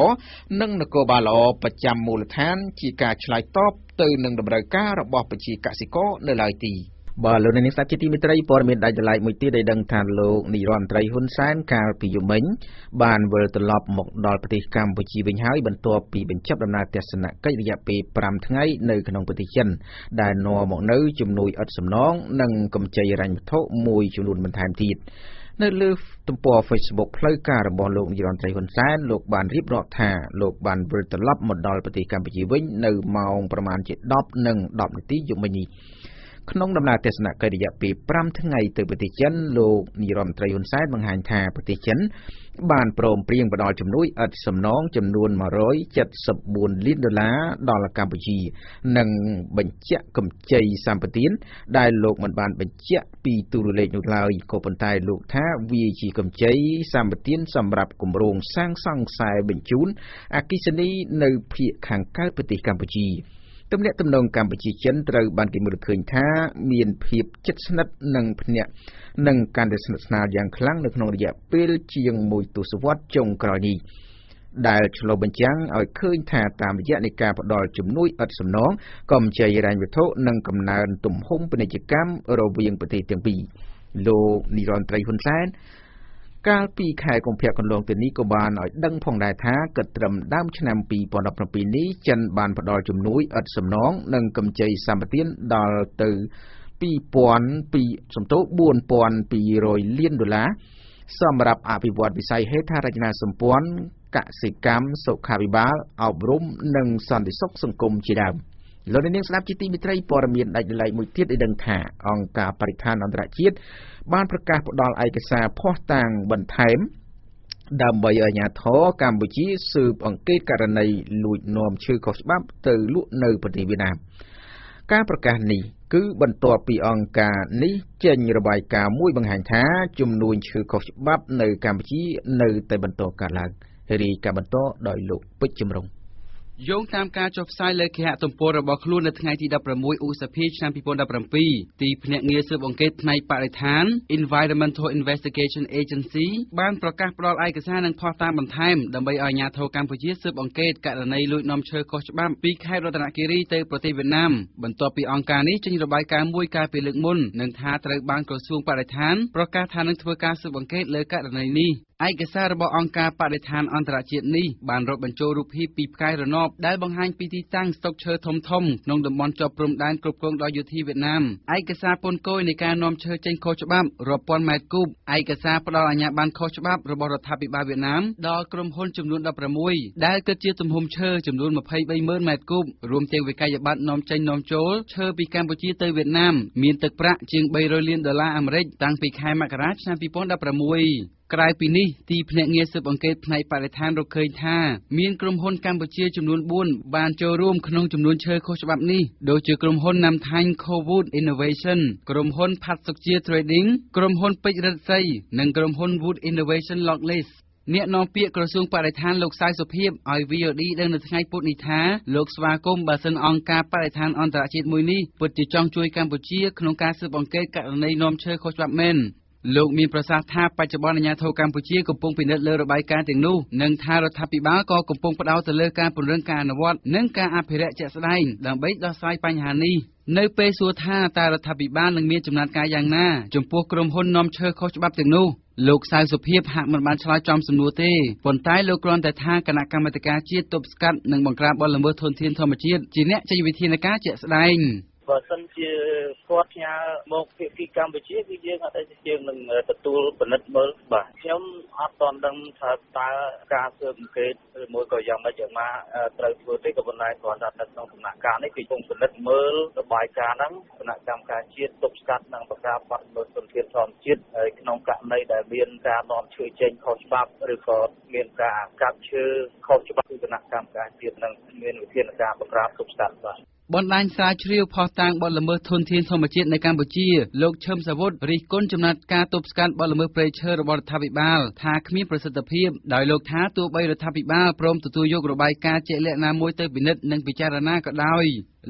និងនគរបាលល្អប្រចាំមូលដ្ឋានជាការឆ្លើយតបទៅនឹងតម្រូវការរបស់ប្រជាកសិករនៅឡើយទី។ បាទលោកនាងស្ដាប់ជាទីមេត្រីព័ត៌មានដាច់ដライមួយទៀតដែលដឹងថាលោកនាយរដ្ឋមន្ត្រីហ៊ុនសែនកាលពីយប់មិញបានវិលត្រឡប់មកដល់ប្រទេសកម្ពុជាវិញហើយបន្ទាប់ពីបញ្ចប់ដំណើរទស្សនកិច្ចរយៈពេល5ថ្ងៃនៅក្នុងប្រទេសចិនដែលនាំមកនៅជំនួយឥតសំណងនិងកម្ចីរញ្ញវត្ថុមួយចំនួនបន្ថែមទៀតនៅលើទំព័រ Facebook ផ្លូវការរបស់លោកនាយរដ្ឋមន្ត្រីហ៊ុនសែនលោកបានរៀបរាប់ថាលោកបានវិលត្រឡប់មកដល់ប្រទេសកម្ពុជាវិញនៅម៉ោងប្រមាណជា10និង10នាទីយប់មិញនេះ ក្នុងដំណើរទស្សនកិច្ចរយៈពេល5ថ្ងៃទៅប្រទេសចិនលោកនាយរដ្ឋមន្ត្រីហ៊ុនសែនបង្ហាញថាប្រទេសចិន បានព្រមព្រៀងផ្ដល់ជំនួយឥតសំណងចំនួន174លានដុល្លារដល់កម្ពុជា និងបញ្ជាក់កម្ចីសម្បទានដែលលោកមិនបានបញ្ជាក់ពីទូរលេខនោះឡើយក៏ប៉ុន្តែលោកថាវាជាកម្ចីសម្បទានសម្រាប់គម្រោងសាងសង់ខ្សែបញ្ជូនអគិសនីនៅភាគខាងកើតប្រទេសកម្ពុជា ទំនាក់ទំនងកម្ពុជាចិនត្រូវបានគេមើលឃើញថាមានភាពជិតស្និទ្ធនិងភ្នាក់និងកាន់តែស្និទ្ធស្នាលយ៉ាងខ្លាំងនៅក្នុងរយៈពេលជាងមួយទសវត្សរ៍ចុងក្រោយនេះដែលឆ្លុះបញ្ចាំងឲ្យឃើញថាតាមរយៈនៃការផ្ដល់ជំនួយឥតសំណងកម្ចីរញ្ញវត្ថុនិងកំណើនទំហំពាណិជ្ជកម្មរវាងប្រទេសទាំងពីរលោកនិរន្តត្រីហ៊ុនសែន កាលពីខែកុម្ភៈកន្លងទៅនេះក៏បានឲ្យដឹងផងដែរថាគិតត្រឹមដើមឆ្នាំ2017នេះចិនបានផ្ដល់ជំនួយឥតសំណងនិងកម្ចីសម្បទានដល់ទៅ2000ពីសំទោ4200លានដុល្លារសម្រាប់អភិវឌ្ឍវិស័យហេដ្ឋារចនាសម្ព័ន្ធកសិកម្មសុខាភិបាលអប់រំនិងសន្តិសុខសង្គមជាដើម។ លោកនាងស្ដាប់ជាទីមេត្រីព័ត៌មានដាច់ដライមួយទៀតឲ្យដឹងថាអង្គការបរិស្ថានអន្តរជាតិបានប្រកាសផ្ដល់ឯកសារភស្តុតាងបន្ថែមដើម្បីឲ្យអាជ្ញាធរកម្ពុជាស៊ើបអង្កេតករណីលួចនាំឈើខុសច្បាប់ទៅលក់នៅប្រទេសវៀតណាមការប្រកាសនេះគឺបន្ទាប់ពីអង្គការនេះចេញរបាយការណ៍មួយបង្ហាញថាចំនួនឈើខុសច្បាប់នៅកម្ពុជានៅតែបន្តកើនឡើងរាយការណ៍បន្តដោយលោកពេជ្រចម្រុង យោងតាមការចុះផ្សាយលើគេហទំព័ររបស់ខ្លួននៅថ្ងៃទី16ឧសភាឆ្នាំ2017ទីភ្នាក់ងារស៊ើបអង្កេតផ្នែកបរិស្ថាន Environmental Investigation Agency បានប្រកាសផ្តល់ឯកសារនិងភស្តុតាងបន្ថែមដើម្បីឲ្យអាជ្ញាធរកម្ពុជាស៊ើបអង្កេតករណីលួចនាំឈើខុសច្បាប់ពីខេត្តរតនគិរីទៅប្រទេសវៀតណាមបន្ទាប់ពីអង្គការនេះចេញរបាយការណ៍មួយកាលពីលើកមុននឹងថាត្រូវបានក្រសួងបរិស្ថានប្រកាសថានឹងធ្វើការស៊ើបអង្កេតលើករណីនេះ ឯកសាររបស់អង្គការបរិស្ថានអន្តរជាតិនេះបានរាប់បញ្ចូលរូបភាពពីផ្កាយរណបដែលបង្ហាញពីទីតាំងស្តុកឈើធំៗក្នុងតំបន់ជាប់ព្រំដែនគ្រប់គ្រងដោយយោធាវៀតណាមឯកសារពន្ធគយនៃការនាំឈើចេញខុសច្បាប់រាប់ពាន់ម៉ែត្រគូបឯកសារផ្ដល់អាជ្ញាប័ណ្ណខុសច្បាប់របស់រដ្ឋាភិបាលវៀតណាមដល់ក្រុមហ៊ុនចំនួន16ដែលគិតជាទំហំឈើចំនួន23ម៉ឺនម៉ែត្រគូបរួមទាំងវិក័យប័ត្រនាំចេញនាំចូលឈើពីកម្ពុជាទៅវៀតណាមមានទឹកប្រាក់ជាង300លានដុល្លារអាមេរិកតាំងពីខែមករាឆ្នាំ2016 ក្រៅពីនេះទីភ្នាក់ងារស៊ើបអង្កេតផ្នែកបរិស្ថានរកឃើញថាមានក្រុមហ៊ុនកម្ពុជាចំនួន4បានចូលរួមក្នុងចំនួនឈើខុសច្បាប់នេះដូចជាក្រុមហ៊ុនណាំថាញ់ Cowood Innovation ក្រុមហ៊ុនផាត់សុកជា Trading ក្រុមហ៊ុនពេជ្ររិទ្ធសីនិងក្រុមហ៊ុន Wood Innovation Locklist អ្នកនាំពាក្យក្រសួងបរិស្ថានលោកសៅសុភីបឲ្យ VOD ដឹងនៅថ្ងៃពុធនេះថាលោកស្វាគមន៍បើសិនអង្គការបរិស្ថានអន្តរជាតិមួយនេះពិតជាចង់ជួយកម្ពុជាក្នុងការស៊ើបអង្កេតករណីនាំឈើខុសច្បាប់មែន លោកមានប្រសាសន៍ថាបច្ចុប្បន្នអាជ្ញាធរកម្ពុជាកំពុងពិនិត្យលើរបាយការណ៍ទាំងនោះនិងថារដ្ឋាភិបាលក៏កំពុងផ្ដោតទៅលើការពង្រឹងការអនុវត្តនិងការអភិរក្សជាក់ស្ដែងដើម្បីដោះស្រាយបញ្ហានេះនៅពេលសួរថាតើរដ្ឋាភិបាលនឹងមានចំណាត់ការយ៉ាងណាចំពោះក្រុមហ៊ុននាំឈើខុសច្បាប់ទាំងនោះលោកសៅសុភាពហាក់មិនបានឆ្លើយចំសំណួរទេប៉ុន្តែលោកគ្រាន់តែថាគណៈកម្មាធិការជាតិទប់ស្កាត់និងបង្ក្រាបបទល្មើសធនធានធម្មជាតិជាអ្នកចេញវិធានការជាក់ស្ដែង បើសិនជាគាត់ផ្ញើមកភាគីកម្ពុជាគឺយើងអត់ដែលយើងនឹងទទួលពិនិត្យមើលបាទខ្ញុំអត់ទាន់ដឹងថាតើការស៊ើបអង្កេតឬមួយក៏យ៉ាងម៉េចយ៉ាងណាត្រូវធ្វើទេក៏ប៉ុន្តែគ្រាន់តែនៅក្នុងដំណាក់កាលនេះគឺកំពុងពិនិត្យមើលរបាយការណ៍ហ្នឹងគណៈកម្មការជាតិទប់ស្កាត់និងបង្ក្រាបបទល្មើសទុនធានធម្មជាតិហើយក្នុងករណីដែលមានការនាំឈើចេញខុសច្បាប់ឬក៏មានការកាប់ឈើខុសច្បាប់គឺគណៈកម្មការជាតិនឹងមានវិធានការបង្ក្រាបទប់ស្កាត់បាទ បណ្ដាញស្រាវជ្រាវផុសតាងបទល្មើសធនធានធម្មជាតិនៅកម្ពុជាលោកឈឹមសាវុតរិះគន់ចំណាត់ការទប់ស្កាត់បទល្មើសព្រៃឈើរបស់រដ្ឋាភិបាលថាគ្មានប្រសិទ្ធភាពដោយលោកថាទោះបីរដ្ឋាភិបាលព្រមទទួលយករបាយការណ៍ជាក់លាក់ណាមួយទៅពិនិត្យនិងពិចារណាក៏ដោយ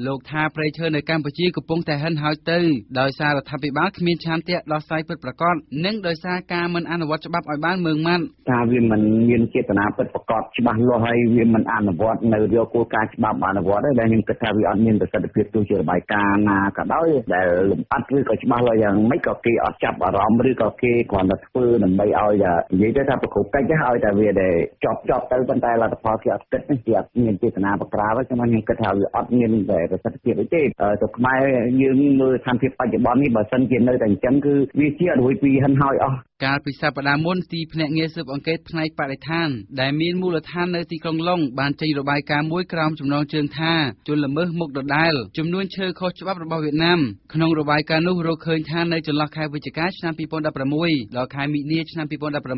លោកថាព្រៃឈើនៅកម្ពុជាកំពុងតែហិនហោចទៅដោយសាររដ្ឋាភិបាលគ្មានឆន្ទៈដោះស្រាយពិតប្រាកដនិងដោយសារការមិនអនុវត្តច្បាប់ឲ្យបានម៉ឺងម៉ាត់ថាវាមិនមានចេតនាពិតប្រាកដច្បាស់លាស់ហើយវាមិនអនុវត្តនៅយកគោលការណ៍ច្បាប់អនុវត្តទេដែលខ្ញុំគិតថាវាអត់មានប្រសិទ្ធភាពទោះជារបាយការណ៍ណាក៏ដោយដែលលំអិតឬក៏ច្បាស់លាស់យ៉ាងម៉េចក៏គេអត់ចាប់អារម្មណ៍ឬក៏គេគ្រាន់តែធ្វើដើម្បីឲ្យនិយាយទៅថាប្រកបកិច្ចឲ្យតែវាដែលចប់ចប់ទៅប៉ុន្តែលទ្ធផលគេអត់គិតទេគេអត់មានចេតនាបក្រាបទេខ្ញុំខ្ញុំគិតថាវាអត់មានតែប្រសិទ្ធភាពអីទេទៅខ្មែរយើងមើលស្ថានភាពបច្ចុប្បន្ននេះបើសិនជានៅតែអញ្ចឹងគឺវាជារួយពីហិនហោយអស់កាលពីសប្តាហ៍មុនទីភ្នាក់ងារស៊ើបអង្កេតផ្នែកបរិស្ថានដែលមានមូលដ្ឋាននៅទីក្រុងឡុងបានចេញរបាយការណ៍មួយក្រោមចំណងជើងថាជនល្មើសមុខដដែលចំនួនឈើខុសច្បាប់របស់វៀតណាមក្នុងរបាយការណ៍នោះរកឃើញថានៅចន្លោះខែវិច្ឆិកាឆ្នាំ2016ដល់ខែមិនិនាឆ្នាំ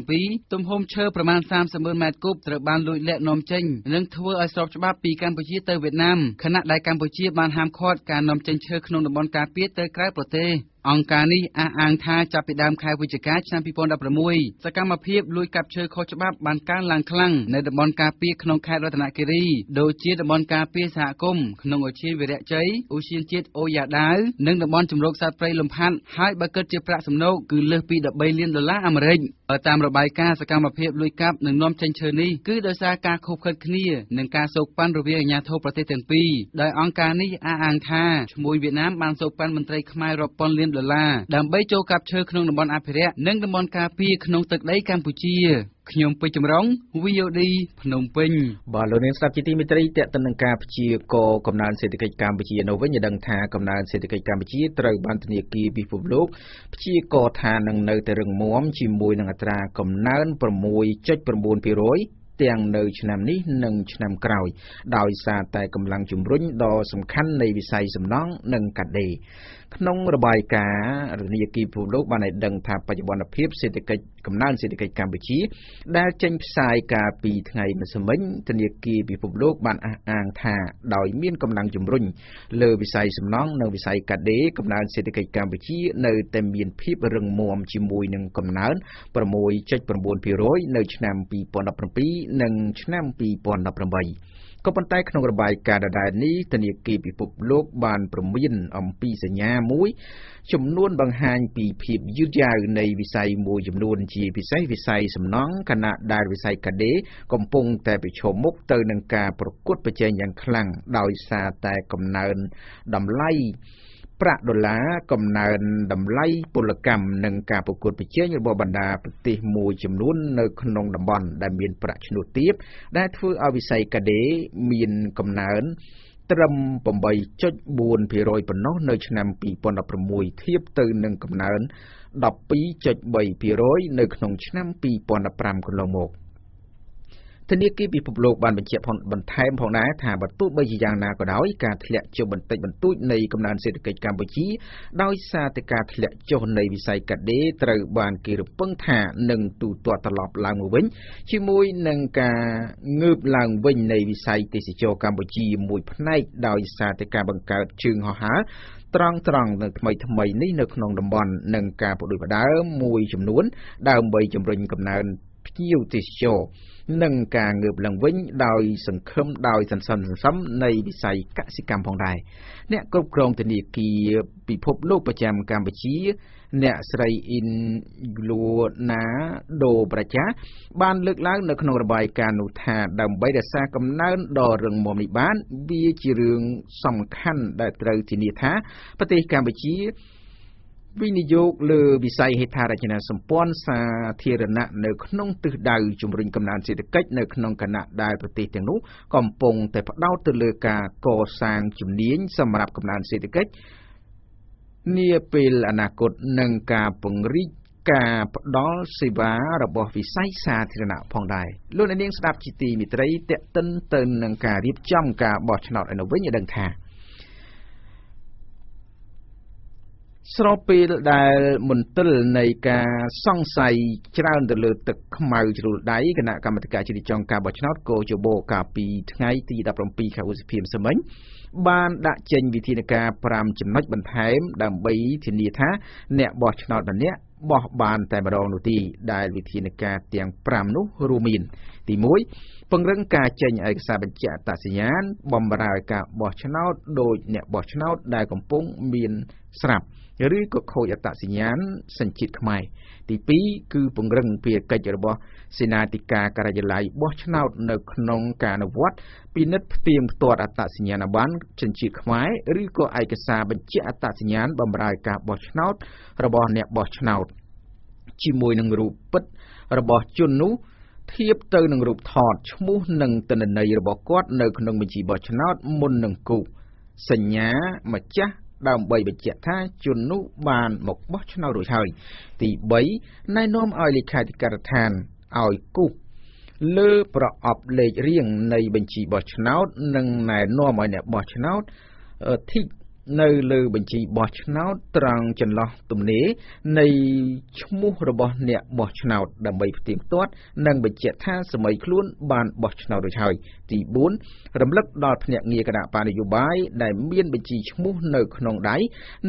2017ទំហំឈើប្រមាណ30ម៉ឺនម៉ែត្រគូបត្រូវបានលួចលាក់នាំចេញនិងធ្វើឲ្យស្របច្បាប់ពីកម្ពុជាទៅវៀតណាមខណៈដែលកម្ពុជាបានហាមឃាត់ការនាំចេញឈើក្នុងតំបន់ការពារទៅក្រៅប្រទេស អង្គការនេះអះអាងថាចាប់ពីដើមខែវិច្ឆិកាឆ្នាំ2016សកម្មភាពលួចកាប់ឈើខុសច្បាប់បានកើនឡើងខ្លាំងនៅតំបន់ការពារក្នុងខេត្តរតនគិរីដូចជាតំបន់ការពារសហគមន៍ក្នុងឧទ្យានវីរៈជ័យឧទ្យានជាតិអូយ៉ាដាវនិងតំបន់ជម្រកសត្វព្រៃលំផាត់ហើយបើគិតជាប្រាក់សំណូកគឺលើសពី13លានដុល្លារអាមេរិកតាមរបាយការណ៍សកម្មភាពលួចកាប់និងនាំចេញឈើនេះគឺដោយសារការខុបខិតគ្នានិងការសូកប៉ាន់រវាងអាជ្ញាធរប្រទេសទាំងពីរដោយអង្គការនេះអះអាងថាឈ្មួញវៀតណាមបានសូកប៉ាន់មន្ត្រីខ្មែររាប់ពាន់លានដុល្លារដើម្បីចូលកាប់ឈើក្នុងតំបន់អភិរក្សនិងតំបន់ការពារក្នុងទឹកដីកម្ពុជាខ្ញុំពេជ្រចម្រុង VOD ភ្នំពេញបាទលោកនាងស្ដាប់ជាទីមេត្រីតេតិននឹងការព្យាករកំណើនសេដ្ឋកិច្ចកម្ពុជានៅវិញឲ្យដឹងថាកំណើនសេដ្ឋកិច្ចកម្ពុជាត្រូវបានធនាគារពិភពលោកព្យាករថានឹងនៅតែរឹងមាំជាមួយនឹងអត្រាកំណើន6.9%ទាំងនៅឆ្នាំនេះនិងឆ្នាំក្រោយ ដោយសារតែកម្លាំងជំរុញដ៏សំខាន់នៃវិស័យសំណង់និងកាត់ដេរ ក្នុងរបាយការណ៍រនីយគីភូលោកបានឲ្យដឹងថាបច្ចុប្បន្នភាពសេដ្ឋកិច្ចកំណើនសេដ្ឋកិច្ចកម្ពុជា ដែលចេញផ្សាយកាលពីថ្ងៃម្សិលមិញធនាគារពិភពលោកបានអះអាងថាដោយមានកម្លាំងជំរុញលើវិស័យសំណង់និងវិស័យកាត់ដេរកំណើនសេដ្ឋកិច្ចកម្ពុជានៅតែមានភាពរឹងមាំជាមួយនឹងកំណើន6.9%នៅឆ្នាំ2017និងឆ្នាំ2018 ក៏ប៉ុន្តែក្នុងរបាយការណ៍ដដែលនេះធនាគារពិភពលោកបានព្រមានអំពីសញ្ញាមួយ ចំនួនបង្ហាញពីភាពយឺតយ៉ាវនៃវិស័យមួយចំនួនជាពិសេសវិស័យសំណង់ខណៈដែលវិស័យកាដេកំពុងតែប្រឈមមុខទៅនឹងការប្រកួតប្រជែងយ៉ាងខ្លាំងដោយសារតែកំណើនតម្លៃ ប្រាក់ដុល្លារកំណើនតម្លៃពលកម្មនិងការប្រកួតប្រជែងរបស់បណ្ដាប្រទេសមួយចំនួននៅក្នុងតំបន់ដែលមានប្រាក់ឈ្នួលទាបដែលធ្វើឲ្យវិស័យកាដេមានកំណើនត្រឹម8.4%ប៉ុណ្ណោះនៅឆ្នាំ2016ធៀបទៅនឹងកំណើន12.3%នៅក្នុងឆ្នាំ2015កន្លងមក។ ធនាគារពិភពលោកបានបញ្ជាក់បន្ថែមផងដែរថាបើទោះបីជាយ៉ាងណាក៏ដោយការធ្លាក់ចុះបន្តិចបន្តួចនៃកំណើនសេដ្ឋកិច្ចកម្ពុជា ដោយសារតែការធ្លាក់ចុះនៃវិស័យកាដេត្រូវបានគេរំពឹងថានឹងទូទាត់ត្រឡប់ឡើងមកវិញជាមួយនឹងការងើបឡើងវិញនៃវិស័យទេសចរកម្ពុជាមួយផ្នែកដោយសារតែការបង្កើតជើងហោះហើរត្រង់ត្រង់នៅថ្មីថ្មីនេះនៅក្នុងតំបន់និងការផ្ដួចផ្ដើមមួយចំនួន ដើម្បីជំរុញកំណើន ភ្ញៀវទេសចរនិងការងើបឡើងវិញដោយសង្ឃឹមដោយសន្សំសន្សំនៃវិស័យកសិកម្មផងដែរអ្នកគ្រប់គ្រងធនាគារពិភពលោកប្រចាំកម្ពុជា អ្នកស្រីអ៊ីនក្លូណាដូប្រជា បានលើកឡើងនៅក្នុងរបាយការណ៍នោះថាដើម្បីរក្សាកំណើនដ៏រឹងមាំនេះបាន វាជារឿងសំខាន់ដែលត្រូវធានាថាប្រទេសកម្ពុជា វិនិយោគលើវិស័យហេដ្ឋារចនាសម្ព័ន្ធសាធារណៈនៅក្នុងទិសដៅជំរុញកំណើនសេដ្ឋកិច្ចនៅក្នុងគណៈដែលប្រទេសទាំងនោះកំពុងតែផ្ដោតទៅលើការកសាងជំនាញសម្រាប់កំណើនសេដ្ឋកិច្ចនាពេលអនាគតនិងការពង្រីកការផ្ដល់សេវារបស់វិស័យសាធារណៈផងដែរលោកអ្នកនាងស្ដាប់ជាទីមិត្តរីតេតិនទៅនឹងការរៀបចំការបោះឆ្នោតឯនោះវិញឲ្យដឹងថា ស្របពេលដែលមន្ទិលនៃការសង្ស័យច្រើនទៅលើទឹកខ្មៅជ្រុលដៃគណៈកម្មាធិការជ្រៀបចងការបោះឆ្នោតកោជបកាលពីថ្ងៃទី17ខែឧសភាម្សិលមិញបានដាក់ចេញវិធានការ5ចំណុចបន្ថែម ដើម្បីធានាថាអ្នកបោះឆ្នោតម្នាក់បោះបានតែម្ដងនោះទេដែលវិធានការទាំង5នោះរួមមានទី1ពង្រឹងការចេញឯកសារបញ្ជាក់អត្តសញ្ញាណបំរើការបោះឆ្នោតដោយអ្នកបោះឆ្នោតដែលកំពុងមានស្រាប់ឬក៏ខូចអត្តសញ្ញាណសញ្ជាតិខ្មែរទី2គឺពង្រឹងភារកិច្ចរបស់សេនាធិការការិយាល័យបោះឆ្នោតនៅក្នុងការអនុវត្តពិនិត្យផ្ទៀងផ្ទាត់អត្តសញ្ញាណប័ណ្ណចិញ្ចៀនខ្មែរឬក៏ឯកសារបញ្ជាក់អត្តសញ្ញាណបម្រើការបោះឆ្នោតរបស់អ្នកបោះឆ្នោតជាមួយនឹងរូបពិតរបស់ជននោះ ធៀបទៅនឹងរូបថតឈ្មោះនិងទិន្នន័យរបស់គាត់នៅក្នុងបញ្ជីបោះឆ្នោតមុននឹងគូសញ្ញាម្ចាស់ដើម្បីបញ្ជាក់ថាជននោះបានមកបោះឆ្នោតរួចហើយ ទី3ណែនាំឲ្យលេខាធិការដ្ឋានឲ្យគូសលើប្រអប់លេខរៀងនៃបញ្ជីបោះឆ្នោត និងណែនាំឲ្យអ្នកបោះឆ្នោតធីក នៅលើបញ្ជីបោះឆ្នោតត្រង់ចន្លោះទំនេរនៃឈ្មោះរបស់អ្នកបោះឆ្នោតដើម្បីផ្ទៀងផ្ទាត់និងបញ្ជាក់ថាសម័យខ្លួនបានបោះឆ្នោតរួចហើយទី4រំលឹកដល់ភ្នាក់ងារគណៈបញ្ញយោបាយដែលមានបញ្ជីឈ្មោះនៅក្នុងដៃ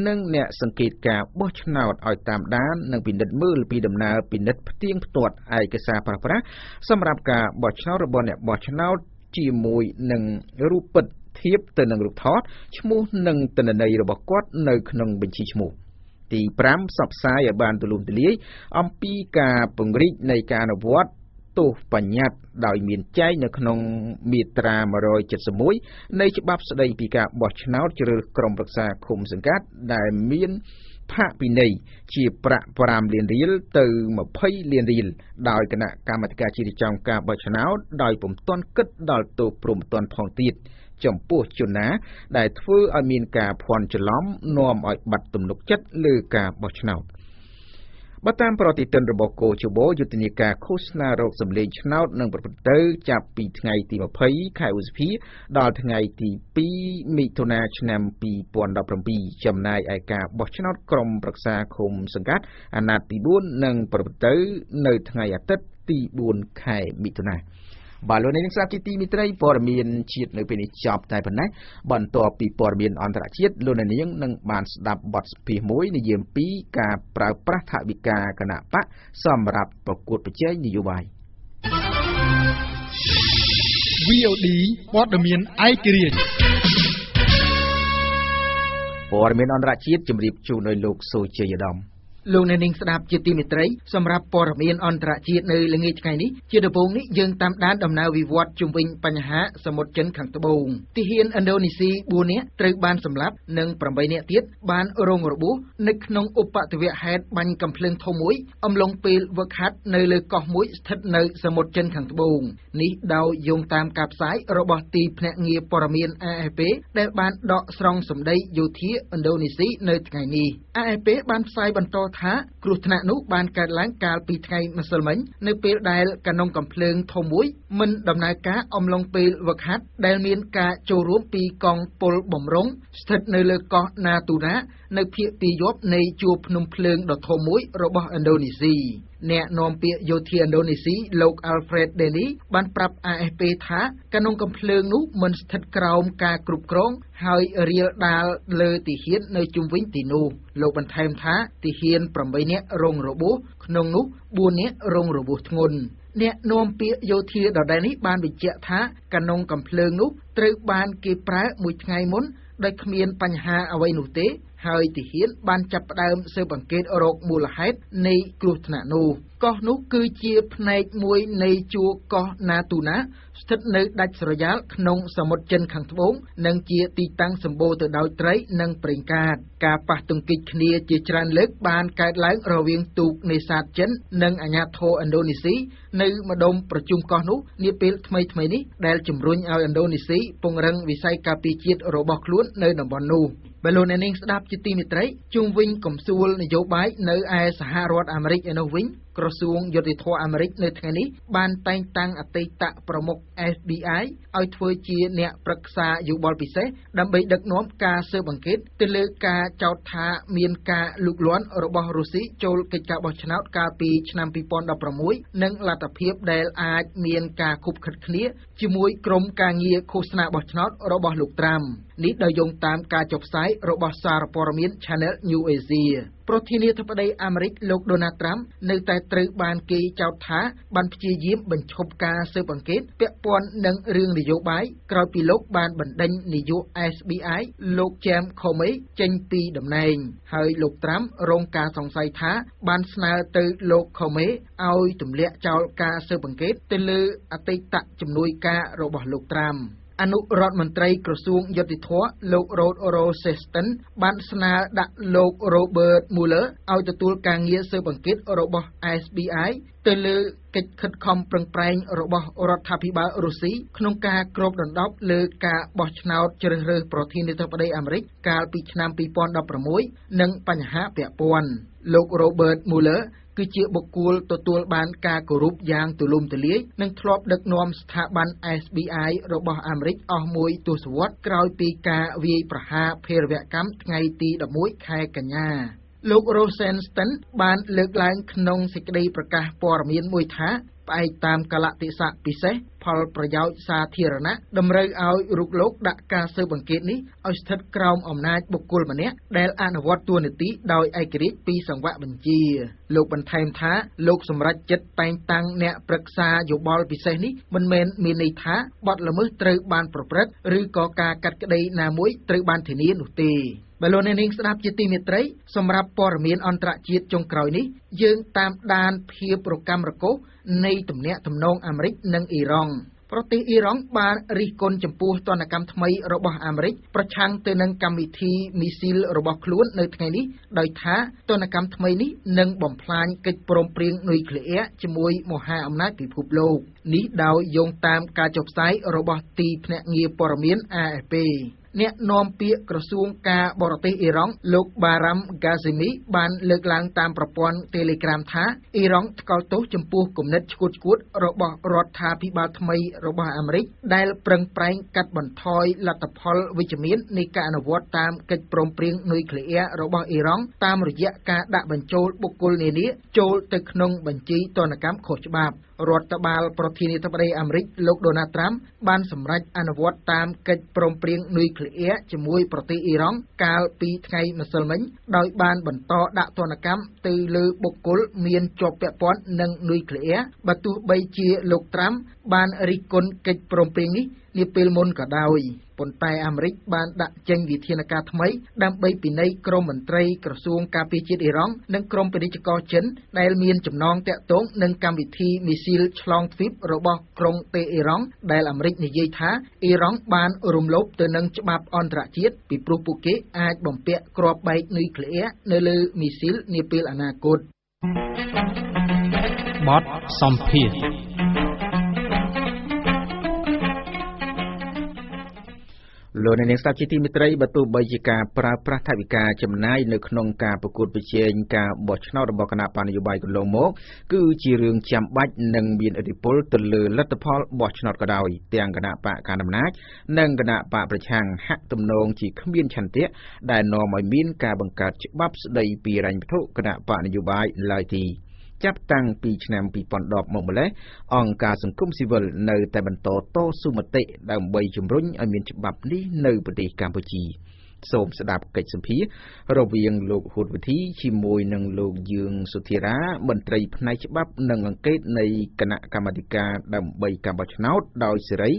និងអ្នកសង្កេតការបោះឆ្នោតឲ្យតាមដាននិងពិនិត្យមើលពីដំណើរពិនិត្យផ្ទៀងផ្ទាត់ឯកសារប្រើប្រាស់សម្រាប់ការបោះឆ្នោតរបស់អ្នកបោះឆ្នោតជាមួយនឹងរូបពិត ធៀបទៅនឹងរូបថតឈ្មោះនិងទិន្នន័យរបស់គាត់នៅក្នុងបញ្ជីឈ្មោះទី5ផ្សព្វផ្សាយឲ្យបានទូលំទូលាយអំពីការពង្រីកនៃការអនុវត្តទោសបញ្ញត្តិដោយមានចែងនៅក្នុងមាត្រា171នៃច្បាប់ស្តីពីការបោះឆ្នោតជ្រើសក្រុមប្រឹក្សាឃុំសង្កាត់ដែលមានផាកពិន័យជាប្រាក់5លានរៀលទៅ20លានរៀលដោយគណៈកម្មាធិការជាតិចំការបោះឆ្នោតដោយពុំទាន់គិតដល់ទោសព្រមទាន់ផងទៀត។ ចំពោះជនណា ដែលធ្វើឲ្យមានការភ័ន្តច្រឡំនាំឲ្យបាត់ទំនុកចិត្តលើការបោះឆ្នោតបើតាមប្រតិទិនរបស់គោជបយុទ្ធនាការឃោសនារោគសម្លេងឆ្នោតនឹងប្រព្រឹត្តទៅចាប់ពីថ្ងៃទី20ខែឧសភា ដល់ថ្ងៃទី2មិថុនាឆ្នាំ2017ចំណាយឯការបោះឆ្នោតក្រុមប្រឹក្សាឃុំសង្កាត់អាណត្តិទី4នឹងប្រព្រឹត្តទៅនៅថ្ងៃអាទិត្យទី4ខែមិថុនា បាទលោកនាងស្ដាប់ជាទីមិត្តរីព័ត៌មានជាតិនៅពេលនេះចប់តែប៉ុណ្ណេះបន្ទាប់ពីព័ត៌មានអន្តរជាតិលោកនាងនឹងបានស្ដាប់បទស្ភាសមួយនិយាយពីការប្រើប្រាស់ថវិកាគណៈបកសម្រាប់ប្រកួតប្រជែងនយោបាយ VOD ព័ត៌មានឯករាជ្យព័ត៌មានអន្តរជាតិជម្រាបជូនដោយលោកសូជ័យឧត្តម លោកអ្នកនាងស្ដាប់ជាទីមេត្រីសម្រាប់ព័ត៌មានអន្តរជាតិនៅល្ងាចថ្ងៃនេះជាដំបូងនេះយើងតាមដានដំណើរវិវត្តជំវិញបញ្ហាសមុទ្រចិនខាងត្បូងទាហានឥណ្ឌូនេស៊ី4នាក់ត្រូវបានសម្លាប់និង8នាក់ទៀតបានរងរបួសនៅក្នុងឧបទ្ទវហេតុបាញ់កាំភ្លើងធំមួយអំឡុងពេលវឹកហាត់នៅលើកោះមួយស្ថិតនៅសមុទ្រចិនខាងត្បូងនេះដោយយោងតាមការផ្សាយរបស់ទីភ្នាក់ងារព័ត៌មាន AFP ដែលបានដកស្រង់សម្ដីយោធាឥណ្ឌូនេស៊ីនៅថ្ងៃនេះ AFP បានផ្សាយបន្តថាគ្រោះថ្នាក់នោះបានកើតឡើងកាលពីថ្ងៃម្សិលមិញនៅពេលដែលកាណុងកំភ្លើងធំមួយមិនដំណើរការអំឡុងពេលវឹកហាត់ដែលមានការចូលរួមពីកងពលបំរុងស្ថិតនៅលើកោះណាទូរ៉ានៅភាគពាយ័ព្យនៃជួរភ្នំភ្លើងដ៏ធំមួយរបស់ឥណ្ឌូនេស៊ី អ្នកនាំពាក្យយោធាឥណ្ឌូនេស៊ីលោក Alfred Deni បានប្រាប់ AFP ថាកាណុងកំភ្លើងនោះមិនស្ថិតក្រោមការគ្រប់គ្រងហើយរៀលដាលលើទីហ៊ាននៅជុំវិញទីនោះលោកបន្ថែមថាទីហ៊ាន8នាក់រងរបួសក្នុងនោះ4នាក់រងរបួសធ្ងន់អ្នកនាំពាក្យយោធាដដែលនេះបានបញ្ជាក់ថាកាណុងកំភ្លើងនោះត្រូវបានគេប្រើមួយថ្ងៃមុនដោយគ្មានបញ្ហាអ្វីនោះទេ ហើយទាហានបានចាប់ផ្ដើមស៊ើបអង្កេតរកមូលហេតុនៃគ្រោះថ្នាក់នោះកោះនោះគឺជាផ្នែកមួយនៃជួរកោះណាទូណាស្ថិតនៅដាច់ស្រយាលក្នុងសមុទ្រចិនខាងត្បូង និងជាទីតាំងសម្បូរទៅដោយត្រី និងប្រេងកាត ការប៉ះទង្គិចគ្នាជាច្រើនលើកបានកើតឡើងរវាងទូកនេសាទចិន និងអាជ្ញាធរឥណ្ឌូនេស៊ី នៅម្ដុំប្រជុំកោះនោះនាពេលថ្មីៗនេះដែលជំរុញឲ្យឥណ្ឌូនេស៊ីពង្រឹងវិស័យការពារជាតិរបស់ខ្លួននៅតំបន់នោះបើលោកអ្នកនាងស្ដាប់ជាទីមេត្រីជុំវិញកំសួលនយោបាយនៅឯសហរដ្ឋអាមេរិកឯនោះវិញ ក្រសួងយុតិធធអាមេរិកនៅថ្ងៃនេះបានតែងតាំងអតីតប្រមុខ FBI ឲ្យធ្វើជាអ្នកប្រឹក្សាយោបល់ពិសេសដើម្បីដឹកនាំការស៊ើបអង្កេតទៅលើការចោទថាមានការលូកលាន់របស់រុស្ស៊ីចូលកិច្ចការបោះឆ្នោតកាលពីឆ្នាំ2016និងលទ្ធភាពដែលអាចមានការខុបខិតគ្នាជាមួយក្រុមការងារឃោសនាបោះឆ្នោតរបស់លោកត្រាំនេះដោយយោងតាមការចុះផ្សាយរបស់សារព័ត៌មាន Channel New Asia ប្រធានាធិបតីអាមេរិកលោកដូណាល់ត្រាំនៅតែត្រូវបានគេចោទថាបានព្យាយាមបញ្ឈប់ការស៊ើបអង្កេតពាក់ព័ន្ធនឹងរឿងនយោបាយក្រោយពីលោកបានបណ្ដេញនាយក SBI លោក James Comey ចេញពីតំណែង ហើយលោកត្រាំរងការសង្ស័យថាបានស្នើទៅលោក Comey ឲ្យទម្លាក់ចោលការស៊ើបអង្កេតទៅលើអតីតជំនួយការរបស់លោកត្រាំអនុរដ្ឋមន្ត្រីក្រសួងយុតិធធលោក Rod Rosenstein បានស្នើដាក់លោក Robert Mueller ឲ្យទទួលការងារស៊ើបអង្កេតរបស់ FBI ទៅលើកិច្ចខិតខំប្រឹងប្រែងរបស់រដ្ឋាភិបាលរុស្ស៊ីក្នុងការគ្របដណ្ដប់លើការបោះឆ្នោតជ្រើសរើសប្រធានាធិបតីអាមេរិកកាលពីឆ្នាំ2016និងបញ្ហាពាក់ព័ន្ធលោក Robert Mueller គឺជាបុគ្គលទទួលបានការគោរពយ៉ាងទូលំទូលាយនិងធ្លាប់ដឹកនាំស្ថាប័ន SBI របស់អាមេរិកអស់មួយទសវត្សរ៍ក្រោយពីការវាយប្រហារភេរវកម្មថ្ងៃទី11ខែកញ្ញាលោក Rosenstein បានលើកឡើងក្នុងសេចក្តីប្រកាសព័ត៌មានមួយថា ផ្អែកតាមកលៈទេសៈពិសេសផលប្រយោជន៍សាធារណៈតម្រូវឲ្យរូបលោកដាក់ការស៊ើបអង្កេតនេះឲ្យស្ថិតក្រោមអំណាចបុគ្គលម្នាក់ដែលអនុវត្តតួនាទីដោយឯករាជ្យពីសង្វាក់បញ្ជាលោកបន្ថែមថាលោកសម្រេចចិត្តតែងតាំងអ្នកប្រឹក្សាយោបល់ពិសេសនេះមិនមែនមានន័យថាបទល្មើសត្រូវបានប្រព្រឹត្តឬក៏ការកាត់ក្តីណាមួយត្រូវបានធានានោះទេ បើលោកអ្នកនាងស្ដាប់ជាទីមេត្រីសម្រាប់ព័ត៌មានអន្តរជាតិចុងក្រោយនេះយើងតាមដានភាពរកម្មរកូសនៃទំនាក់ទំនងអាមេរិកនិងអ៊ីរ៉ង់ប្រទេសអ៊ីរ៉ង់បានរិះគន់ចំពោះទណ្ឌកម្មថ្មីរបស់អាមេរិកប្រឆាំងទៅនឹងកម្មវិធីមីស៊ីលរបស់ខ្លួននៅថ្ងៃនេះដោយថាទណ្ឌកម្មថ្មីនេះនឹងបំផ្លាញកិច្ចព្រមព្រៀងនុយក្លេអ៊ែរជាមួយមហាអំណាចពិភពលោកនេះដោយយោងតាមការចុះផ្សាយរបស់ទីភ្នាក់ងារព័ត៌មាន AFP អ្នកនាំពាក្យក្រសួងការបរទេសអ៊ីរ៉ង់លោក Baram Ghazemi បានលើកឡើងតាមប្រព័ន្ធ Telegram ថាអ៊ីរ៉ង់ថ្កោលទោសចំពោះគំនិតឆ្កួតឆ្កួតរបស់រដ្ឋាភិបាលថ្មីរបស់អាមេរិកដែលប្រឹងប្រែងកាត់បន្ថយលទ្ធផលវិជ្ជមាននៃការអនុវត្តតាមកិច្ចព្រមព្រៀងនុយក្លេអ៊ែររបស់អ៊ីរ៉ង់តាមរយៈការដាក់បញ្ចូលបុគ្គលនានាចូលទៅក្នុងបញ្ជីទណ្ឌកម្មខុសច្បាប់រដ្ឋបាលប្រធានាធិបតីអាមេរិកលោកដូណាល់ត្រាំបានសម្រេចអនុវត្តតាមកិច្ចព្រមព្រៀងនុយក្លេអ៊ែរជាមួយប្រទេសអ៊ីរ៉ង់កាលពីថ្ងៃម្សិលមិញដោយបានបន្តដាក់ទណ្ឌកម្មទៅលើបុគ្គលមានជាប់ពាក់ព័ន្ធនឹងនុយក្លេអ៊ែរបើទោះបីជាលោកត្រាំបានរិះគន់កិច្ចព្រមព្រៀងនេះនាពេលមុនក៏ដោយប៉ុន្តែអាមេរិកបានដាក់ចេញវិធានការថ្មីដើម្បីពិន័យក្រមមន្ត្រីក្រសួងការពារជាតិអ៊ីរ៉ង់និងក្រមពាណិជ្ជករចិនដែលមានចំណងតាក់ទងនឹងកម្មវិធីមីស៊ីលឆ្លងទ្វីបរបស់ក្រុងតេអ៊ីរ៉ង់ដែលអាមេរិកនិយាយថាអ៊ីរ៉ង់បានរំលោភទៅនឹងច្បាប់អន្តរជាតិពីព្រោះពួកគេអាចបំពាក់គ្រាប់បែកនុយក្លេអ៊ែរនៅលើមីស៊ីលនាពេលអនាគតបតសំភារ លោកអ្នកនាងស្ដាប់ជាទីមេត្រីបើទោះបីជាការប្រើប្រាស់ថវិកាចំណាយនៅក្នុងការប្រកួតប្រជែងការបោះឆ្នោតរបស់គណៈបកនយោបាយកន្លងមក គឺជារឿងចាំបាច់និងមានឥទ្ធិពលទៅលើលទ្ធផលបោះឆ្នោតក៏ដោយទាំងគណៈបកកណ្ដាលអំណាចនិងគណៈបកប្រឆាំងហាក់ទំនងជាគ្មានឆន្ទៈដែលនាំឲ្យមានការបង្កើតច្បាប់ស្ដីពីរញ្ញវត្ថុគណៈបកនយោបាយឡើយទី។ ចាប់តាំងពីឆ្នាំ2010មកម្លេះអង្គការសង្គមស៊ីវិលនៅតែបន្តតស៊ូមតិដើម្បីជំរុញឲ្យមានច្បាប់នេះនៅប្រទេសកម្ពុជាសូមស្ដាប់កិច្ចសម្ភាររវាងលោកហ៊ុនវិធីជាមួយនឹងលោកយឿងសុធិរាមន្ត្រីផ្នែកច្បាប់និងអង្កេតនៃគណៈកម្មាធិការដើម្បីការបោះឆ្នោតដោយសេរី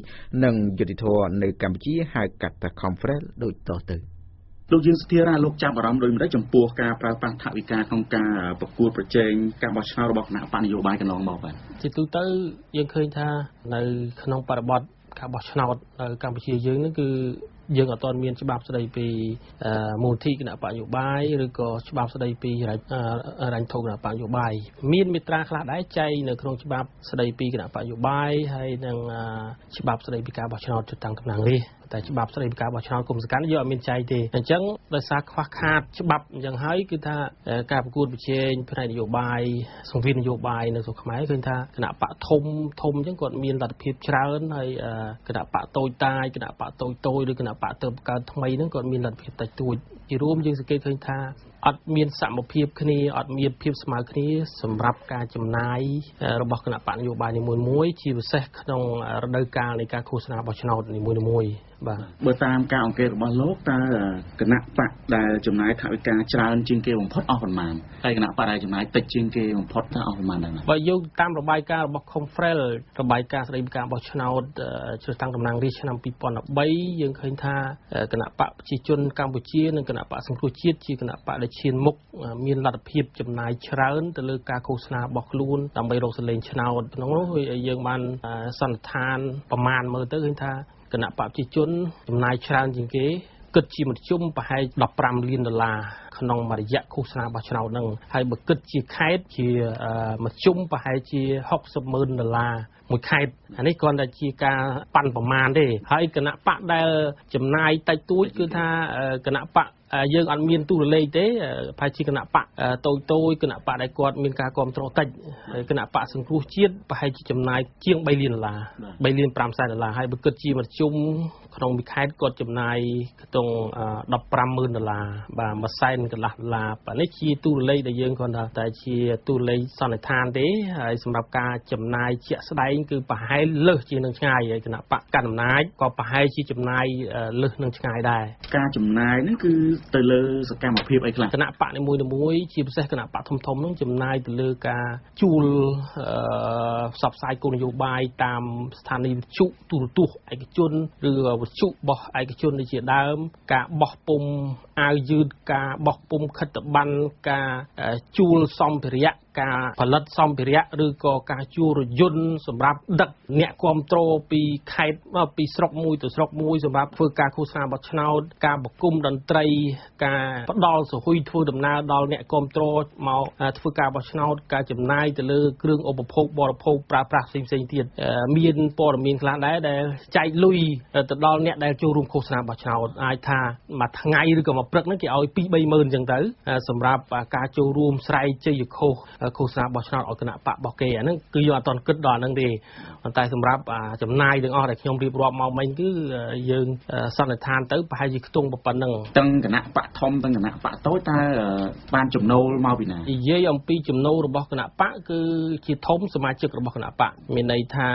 និងយុត្តិធម៌នៅកម្ពុជាហៅកាត់ថា Conference ដូចតទៅ លោកយើងស្ថិរាលោកចាប់អារម្មណ៍ដោយម្ដេចចំពោះការប្រើប្រាស់ថវិកាក្នុងការប្រកួតប្រជែងការបោះឆ្នោតរបស់គណៈបកនយោបាយកន្លងមកបាទជាទូទៅយើងឃើញថានៅក្នុងបរិបទការបោះឆ្នោតនៅកម្ពុជាយើងនឹងគឺយើងអត់ទាន់មានច្បាប់ស្ដីពីមូលធិគណៈបកនយោបាយឬក៏ច្បាប់ស្ដីពីរញ្ញធុគណៈបកនយោបាយមានមេត្រាខ្លះដែរចែងនៅក្នុងច្បាប់ស្ដីពីគណៈបកនយោបាយហើយនិងច្បាប់ស្ដីពីការបោះឆ្នោតជុតតាំងតំណាងរាស្ត្រតែច្បាប់ស្ដីពីការបោះឆ្នោតគុំសកម្មយកអត់មានចែកទេអញ្ចឹងដោយសារខ្វះខាតច្បាប់អញ្ចឹងហើយគឺថាការប្រកួតប្រជែងផ្នែកនយោបាយសង្វៀននយោបាយនៅស្រុកខ្មែរឃើញថាគណៈបកធំធំអញ្ចឹងគាត់មានលទ្ធភាពច្រើនហើយគណៈបកតូចតាចគណៈបកតូចតូចឬគណៈបកទៅកើតថ្មីហ្នឹងគាត់មានលទ្ធភាពតិចតួច ជារួមយើងសង្កេតឃើញថាអត់មានសមភាពគ្នាអត់មានភាពស្មើគ្នាសម្រាប់ការចំណាយរបស់គណៈបកនយោបាយនីមួយៗជាពិសេសក្នុងរដូវកាលនៃការឃោសនាបោះឆ្នោតនីមួយៗបាទបើតាមការអង្កេតរបស់លោកតើគណៈបកដែលចំណាយថវិកាច្រើនជាងគេបំផុតអស់ប៉ុន្មានហើយគណៈបកដែលចំណាយតិចជាងគេបំផុតតើអស់ប៉ុន្មានដែរបើយោងតាមរបាយការណ៍របស់ Confrel របាយការណ៍ស្តីពីការបោះឆ្នោតជ្រើសតាំងតំណាងរាស្ត្រឆ្នាំ2013យើងឃើញថាគណៈបកប្រជាជនកម្ពុជានិងគណៈបកសង្គ្រោះជាតិជាគណៈបកដែលឈានមុខមានលទ្ធភាពចំណាយច្រើនទៅលើការឃោសនារបស់ខ្លួនដើម្បីរកសលេងឆ្នោតក្នុងនោះយើងបានសន្និដ្ឋានប្រមាណមើលទៅឃើញថាគណៈបព្វជិជនចំណាយច្រើនជាងគេគិតជាមធ្យមប្រហែល15លានដុល្លារក្នុងមួយរយៈឃោសនាបោះឆ្នោតហ្នឹងហើយបើគិតជាខេតជាមធ្យមប្រហែលជា60ម៉ឺនដុល្លារមួយខេតអានេះគ្រាន់តែជាការប៉ាន់ប្រមាណទេហើយគណៈបកដែលចំណាយតិចតួចគឺថាគណៈបក យើងអត់មានទូរលេខទេប្រហែលជាគណៈបកតូចតូចគណៈបកដែលគាត់មានការគ្រប់គ្រងតិចហើយគណៈបកសង្គ្រោះជាតិប្រហែលជាចំណាយជាង3លានដុល្លារ3លាន5សែនដុល្លារហើយបើគិតជាមធ្យមក្នុងមួយខែគាត់ចំណាយខ្ទង់150,000ដុល្លារបាទមួយសែនកន្លះដុល្លារបាទនេះជាទូរលេខដែលយើងគាត់ថាតែជាទូរលេខសន្និដ្ឋានទេហើយសម្រាប់ការចំណាយជាក់ស្ដែងគឺប្រហែលលើសជាងនឹងឆ្ងាយហើយគណៈបកកណ្ដាលអំណាចក៏ប្រហែលជាចំណាយលើសនឹងឆ្ងាយដែរការចំណាយហ្នឹងគឺទៅលើសកម្មភាពអីខ្លះគណៈបកនីមួយៗជាពិសេសគណៈបកធំធំហ្នឹងចំណាយទៅលើការជួលផ្សព្វផ្សាយគោលនយោបាយតាមស្ថានីយវិទ្យុទូរទស្សន៍ឯកជនឬវិទ្យុរបស់ឯកជនដូចជាដើម ការបោះពុំអាវយឺតការបោះពុំខិត្តប័ណ្ណការជួលសម្ភារៈ ការផលិតសម្ភារៈឬក៏ការជួលរយន្តសម្រាប់ដឹកអ្នកគ្រប់គ្រងពីខេត្តពីស្រុកមួយទៅស្រុកមួយសម្រាប់ធ្វើការឃោសនាបោះឆ្នោតការបង្គំតន្ត្រី ការផ្ដល់សហុយធ្វើដំណើរដល់អ្នកគ្រប់គ្រងមកធ្វើការបោះឆ្នោតការចំណាយទៅលើគ្រឿងឧបភោគបរិភោគប្រើប្រាស់ផ្សេងផ្សេងទៀតមានព័ត៌មានខ្លះដែរដែលចែកលុយទៅដល់អ្នកដែលចូលរួមឃោសនាបោះឆ្នោតអាចថាមួយថ្ងៃឬក៏មួយព្រឹកហ្នឹងគេឲ្យ2 3ម៉ឺនអញ្ចឹងទៅសម្រាប់ការចូលរួមស្រែកជ័យខុសឃោសនាបោះឆ្នោតឲ្យគណៈបករបស់គេអាហ្នឹងគឺយើងអត់ទាន់គិតដល់ហ្នឹងទេប៉ុន្តែសម្រាប់ចំណាយទាំងអស់ដែលខ្ញុំរៀបរាប់មកមិញគឺយើងសន្និដ្ឋានទៅប្រហែលជាខ្ទង់ប៉ុណ្ណឹងទាំងគណៈបកធំទាំងគណៈបកតូចតើបានចំណូលមកពីណានិយាយអំពីចំណូលរបស់គណៈបកគឺជាធំសមាជិករបស់គណៈបកមានន័យថា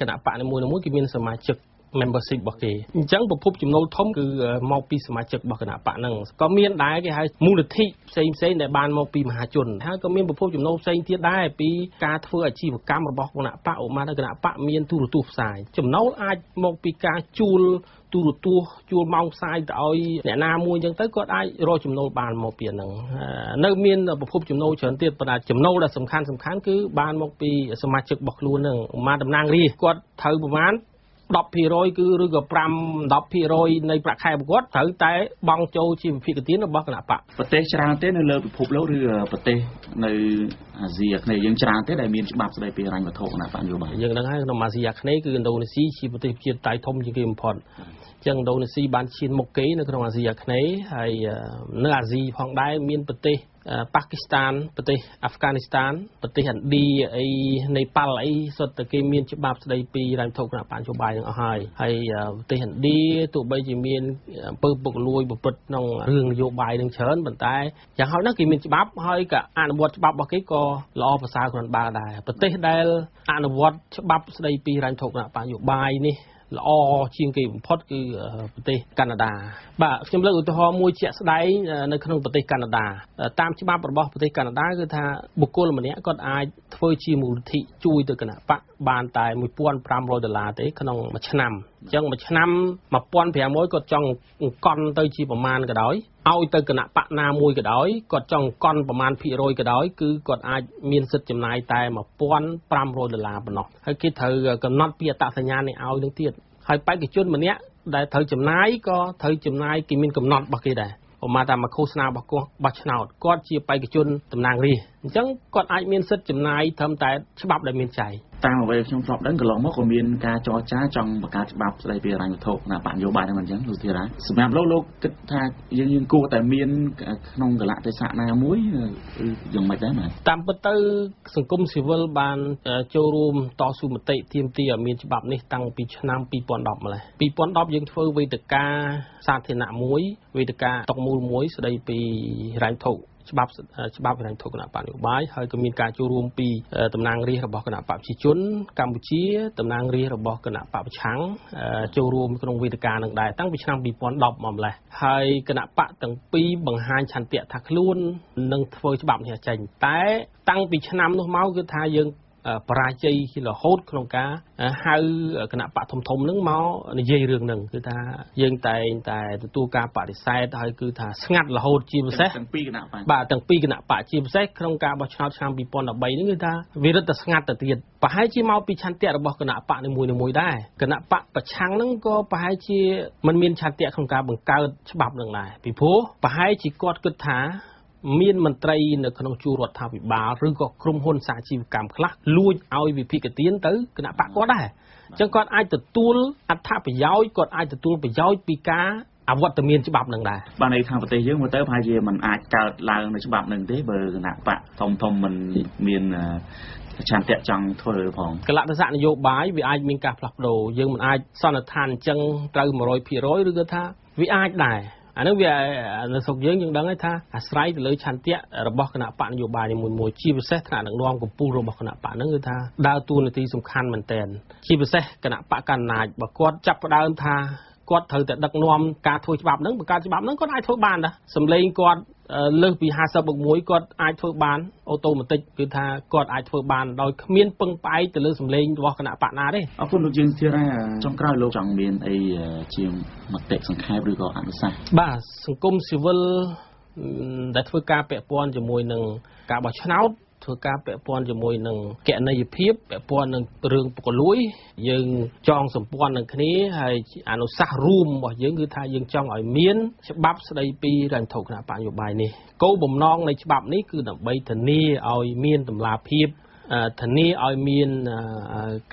គណៈបកនីមួយៗគឺមានសមាជិក membership របស់គេអញ្ចឹងប្រភពចំណូលធំគឺមកពីសមាជិករបស់គណៈបកហ្នឹងក៏មានដែរគេហៅមូលនិធិផ្សេងផ្សេងដែលបានមកពីមហាជនហើយក៏មានប្រភពចំណូលផ្សេងទៀតដែរពីការធ្វើអាជីវកម្មរបស់គណៈបកឧមាគណៈបកមានទូរទស្សន៍ផ្សាយចំណូលអាចមកពីការជួលទូរទស្សន៍ជួលម៉ោងផ្សាយទៅឲ្យអ្នកណាមួយអញ្ចឹងទៅគាត់អាចរកចំណូលបានមកពីហ្នឹងនៅមានប្រភពចំណូលច្រើនទៀតប៉ុន្តែចំណូលដែលសំខាន់សំខាន់គឺបានមកពីសមាជិករបស់ខ្លួនហ្នឹងឧមាតំណាងរាជគាត់ត្រូវប្រមាណ 10%គឺឬក៏5 10%នៃប្រាក់ខែប្រកួតត្រូវតែបង់ចូលជាវិភាគទានរបស់គណៈបកប្រទេសច្រើនទេនៅលើពិភពលោកឬប្រទេសនៅអាស៊ីអាគ្នេយ៍យើងច្រើនទេដែលមានច្បាប់ស្តីពីរញ្ញវត្ថុគណៈបកនយោបាយយើងដឹងហើយក្នុងអាស៊ីអាគ្នេយ៍គឺឥណ្ឌូនេស៊ីជាប្រទេសជាតិតៃធំជាងគេបំផុតចឹងឥណ្ឌូនេស៊ីបានឈានមុខគេនៅក្នុងអាស៊ីអាគ្នេយ៍ហើយនៅអាស៊ីផងដែរមានប្រទេស ប៉ាគីស្ថានប្រទេសអាហ្វហ្គានីស្ថានប្រទេសឥណ្ឌាអីនេប៉ាល់អីសុទ្ធតែគេមានច្បាប់ស្តីពីរ៉ែធុគណៈបញ្ញោបាយនឹងអស់ហើយហើយប្រទេសឥណ្ឌាទោះបីជាមានអំពើពុករលួយប្រព្រឹត្តក្នុងរឿងនយោបាយនឹងច្រើនប៉ុន្តែយ៉ាងហោចណាស់គេមានច្បាប់ហើយក៏អនុវត្តច្បាប់របស់គេក៏ល្អប្រសើរគ្រាន់បើដែរប្រទេសដែលអនុវត្តច្បាប់ស្តីពីរ៉ែធុគណៈបញ្ញោបាយនេះ ល្អជាងគេបំផុតគឺប្រទេសកាណាដាបាទខ្ញុំលើកឧទាហរណ៍មួយជាក់ស្ដែងនៅក្នុងប្រទេសកាណាដាតាមច្បាប់របស់ប្រទេសកាណាដាគឺថាបុគ្គលម្នាក់គាត់អាចធ្វើជាមូលនិធិជួយទៅគណៈបកបានតែ1500ដុល្លារទេក្នុងមួយឆ្នាំ អញ្ចឹងមួយឆ្នាំ1500គាត់ចង់អង្គន់ទៅជាប្រមាណក៏ដោយឲ្យទៅគណៈបកណាមួយក៏ដោយគាត់ចង់កន់ប្រមាណភាគរយក៏ដោយគឺគាត់អាចមានសិទ្ធិចំណាយតែ1500ដុល្លារប៉ុណ្ណោះហើយគេត្រូវកំណត់ពីអត្តសញ្ញាណនេះឲ្យនឹងទៀតហើយបេក្ខជនម្នាក់ដែលត្រូវចំណាយក៏ត្រូវចំណាយគេមានកំណត់របស់គេដែរប្រហែលតែមកឃោសនារបស់គាត់បោះឆ្នោតគាត់ជាបេក្ខជនតំណាងរាស្ត្រ អញ្ចឹងគាត់អាចមានសិទ្ធិចំណាយត្រឹមតែច្បាប់ដែលមានចែងតាមអ្វីខ្ញុំធ្លាប់ដឹងកន្លងមកក៏មានការចរចាចង់បង្កើតច្បាប់ស្តីពីរញ្ញវត្ថុណាបញ្ញយោបាយហ្នឹងអញ្ចឹងលោកធីរ៉ាសម្រាប់លោកលោកគិតថាយើងយើងគួរតែមានក្នុងកលៈទេសៈណាមួយយ៉ាងម៉េចដែរបាទតាមពិតទៅសង្គមស៊ីវិលបានចូលរួមតស៊ូមតិទាមទារឲ្យមានច្បាប់នេះតាំងពីឆ្នាំ2010ម្លេះ2010យើងធ្វើវេទិកាសាធារណៈមួយវេទិកាតុកមូលមួយស្តីពីរញ្ញវត្ថុ ច្បាប់ច្បាប់ហិរញ្ញធុគណៈបកនយោបាយហើយក៏មានការចូលរួមពីតំណាងរាស្ត្ររបស់គណៈបកប្រជាជន កម្ពុជាតំណាងរាស្ត្ររបស់គណៈបកប្រឆាំងចូលរួមក្នុងវេទិកានឹងដែរតាំងពីឆ្នាំ2010មកម្លេះហើយគណៈបកទាំងពីរបង្ហាញឆន្ទៈថាខ្លួននឹងធ្វើច្បាប់នេះចេញតែ តាំងពីឆ្នាំនោះមកគឺថាយើង បរាជ័យរហូតក្នុងការហៅគណៈបកធំធំនឹងមកនិយាយរឿងហ្នឹងគឺថាយើងតែងតែទទួលការបដិសេធហើយគឺថាស្ងាត់រហូតជាពិសេសទាំងពីរគណៈបកបាទទាំងពីរគណៈបកជាពិសេសក្នុងការបោះឆ្នោតឆ្នាំ2013នេះគឺថាវារឹតតែស្ងាត់ទៅទៀតប្រហែលជាមកពីឆន្ទៈរបស់គណៈបកនីមួយៗដែរគណៈបកប្រឆាំងហ្នឹងក៏ប្រហែលជាមិនមានឆន្ទៈក្នុងការបង្កើតច្បាប់នឹងដែរពីព្រោះប្រហែលជាគាត់គិតថា មានមន្ត្រីនៅក្នុងជួររដ្ឋាភិបាលឬក៏ក្រុមហ៊ុនសហជីវកម្មខ្លះលួចឲ្យវិភាគទានទៅគណៈបកគាត់ដែរអញ្ចឹងគាត់អាចទទួលអត្ថប្រយោជន៍គាត់អាចទទួលប្រយោជន៍ពីការអវត្តមានច្បាប់នឹងដែរបាទនៅខាងប្រទេសយើងមើលទៅប្រហែលជាมันអាចកើតឡើងនៅច្បាប់នឹងទេបើគណៈបកធំធំมันមានឆន្ទៈចង់ធ្វើផងកលៈទេសៈនយោបាយវាអាចមានការផ្លាស់ប្ដូរយើងមិនអាចសន្និដ្ឋានអញ្ចឹងត្រូវ100%ឬក៏ថាវាអាចដែរ អានឹងវានៅស្រុកយើងយើងដឹងហើយថាអាស្រ័យទៅលើឆន្ទៈរបស់គណៈបកនយោបាយនីមួយៗជាពិសេសថ្នាក់ដឹកនាំកម្ពុជារបស់គណៈបកហ្នឹងគឺថាដើរតួនាទីសំខាន់មែនទែនជាពិសេសគណៈបកកណ្ដាលបើគាត់ចាប់ផ្ដើមថាគាត់ត្រូវតែដឹកនាំការធ្វើច្បាប់ហ្នឹងបង្កើតច្បាប់ហ្នឹងគាត់អាចធ្វើបានដែរសម្លេងគាត់ លើសពី50បូក1គាត់អាចធ្វើបានអូតូម៉ាទិកគឺថាគាត់អាចធ្វើបានដោយគ្មានពឹងផ្អែកទៅលើសម្លេងរបស់គណៈបកណាទេអរគុណលោកយើងធារាចុងក្រោយលោកចង់មានអីជាមតិសង្ខេបឬក៏អនុសាសន៍បាទសង្គមស៊ីវិលដែលធ្វើការពាក់ព័ន្ធជាមួយនឹងការបោះឆ្នោត ធ្វើការពាក់ព័ន្ធជាមួយនឹងកណន័យភាពពាក់ព័ន្ធនឹងរឿងពុកលួយ យើងចងសម្ព័ន្ធនឹងគ្នាហើយអនុសាសន៍រួមរបស់យើងគឺថាយើងចង់ឲ្យមាន ច្បាប់ស្ដីពីរញ្ញធុគណៈបញ្ញោបាយនេះគោលបំណងនៃច្បាប់នេះគឺដើម្បីធានាឲ្យមានតម្លាភាព ធានាឲ្យមាន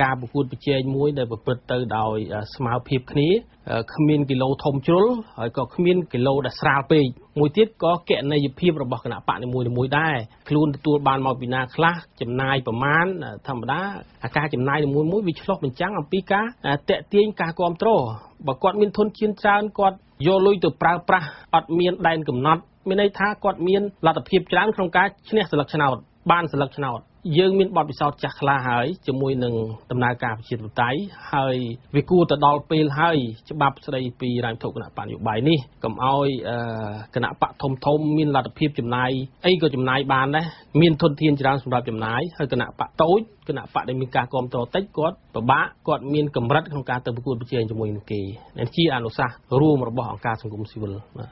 ការប្រកួតប្រជែងមួយដែលប្រព្រឹត្តទៅដោយស្មារភាពគ្នាគ្មានគីឡូធំជ្រុលហើយក៏គ្មានគីឡូដែលស្រាលពេកមួយទៀតក៏កណន័យភាពរបស់គណៈបកនីមួយៗដែរខ្លួនទទួលបានមកពីណាខ្លះចំណាយប្រមាណធម្មតាអាការចំណាយនីមួយៗវាឆ្លុះបញ្ចាំងអំពីការតេទៀងការគ្រប់គ្រងបើគាត់មានធនធានច្រើនគាត់យកលុយទៅប្រើប្រាស់អត់មានដែនកំណត់មានន័យថាគាត់មានលទ្ធភាពច្រើនក្នុងការឈ្នះសិលឹកឆ្នោតបានសិលឹកឆ្នោត យើងមានបទពិសោធន៍ចាស់ខ្លះហើយជាមួយនឹងដំណើរការប្រជាធិបតេយ្យហើយវាគួរទៅដល់ពេលហើយច្បាប់ស្ដីពីរាជធុគណៈបកនយោបាយនេះកុំឲ្យគណៈបកធំធំមានលទ្ធភាពចំណាយអីក៏ចំណាយបានដែរមានធនធានច្រើនសម្រាប់ចំណាយហើយគណៈបកតូចគណៈបកដែលមានការគ្រប់គ្រងតិចគាត់ពិបាកគាត់មានកម្រិតក្នុងការទៅប្រកួតប្រជែងជាមួយនឹងគេនេះជាអនុសាសន៍រួមរបស់អង្គការសង្គមស៊ីវិលបាទ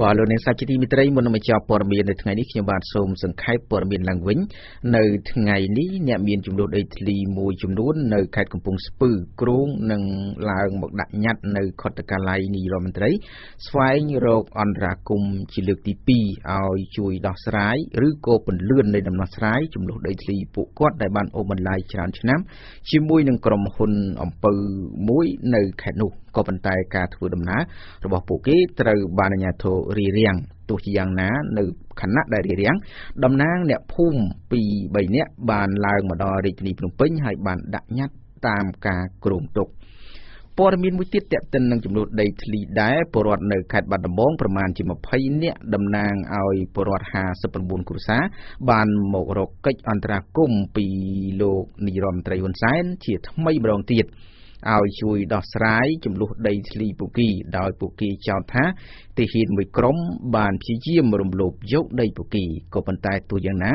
បាទលោកអ្នកសាជាទីមិត្តរីមុននឹងបញ្ចប់ព័ត៌មាននៅថ្ងៃនេះខ្ញុំបាទសូមសង្ខេបព័ត៌មានឡើងវិញនៅថ្ងៃនេះអ្នកមានចំនួនដីធ្លីមួយចំនួននៅខេត្តកំពង់ស្ពឺគ្រោងនឹងឡើងមកដាក់ញត្តិនៅខុទ្ទកាល័យនាយរដ្ឋមន្ត្រី ស្វែងរកអន្តរាគមជាលើកទី2ឲ្យជួយដោះស្រាយឬក៏ពន្លឿននៃដំណោះស្រាយចំនួនដីធ្លីពួកគាត់ដែលបានអូសបន្លាយច្រើនឆ្នាំជាមួយនឹងក្រុមហ៊ុនអំពៅមួយនៅខេត្តនោះ ក៏ប៉ុន្តែការធ្វើដំណើររបស់ពួកគេត្រូវបានអាជ្ញាធររារាំងទោះជាយ៉ាងណានៅខណៈដែលរារាំងតំណាងអ្នកភូមិពី3នាក់បានឡើងមកដល់រាជធានីភ្នំពេញហើយបានដាក់ញត្តិតាមការគ្រោងទុកព័ត៌មានមួយទៀតតេតិននឹងចំនួនដីធ្លីដែរពលរដ្ឋនៅខេត្តបាត់ដំបងប្រមាណជា20នាក់តំណាងឲ្យពលរដ្ឋ59គ្រួសារបានមករកកិច្ចអន្តរាគមន៍ពីលោកនាយរដ្ឋមន្ត្រីហ៊ុនសែនជាថ្មីម្ដងទៀត ឲ្យជួយដោះស្រាយចំនួនដីធ្លីពួកគេដោយពួកគេចោទថាទាហានមួយក្រុមបានព្យាយាមរំលោភយកដីពួកគេក៏ប៉ុន្តែទោះយ៉ាងណា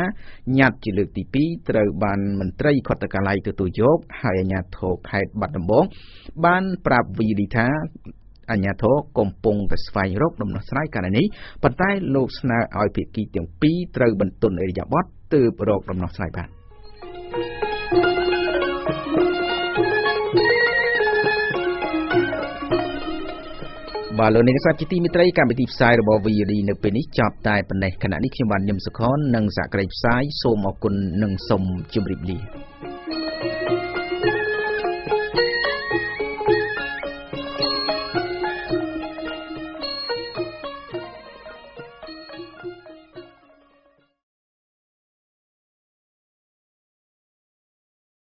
ញត្តិជាលើកទី2ត្រូវបានមន្ត្រីខុទ្ទកាល័យទទួលយកហើយអាជ្ញាធរខេត្តបាត់ដំបងបានប្រាប់វីឌីថាអញ្ញាធរកំពុងតែស្វែងរកដំណោះស្រាយករណីប៉ុន្តែលោកស្នើឲ្យភាគីទាំងពីរត្រូវបន្ទន់អរិយាប័ត្រទើបរកដំណោះស្រាយបាន បាទលោកនាងសាជាទីមិត្តរីកម្មវិធីផ្សាយរបស់ VOD នៅពេលនេះចប់តែប៉ុណ្ណេះខណៈនេះខ្ញុំបានញឹមសុខននិងសាក្រីផ្សាយសូមអរគុណនិងសូមជម្រាបលា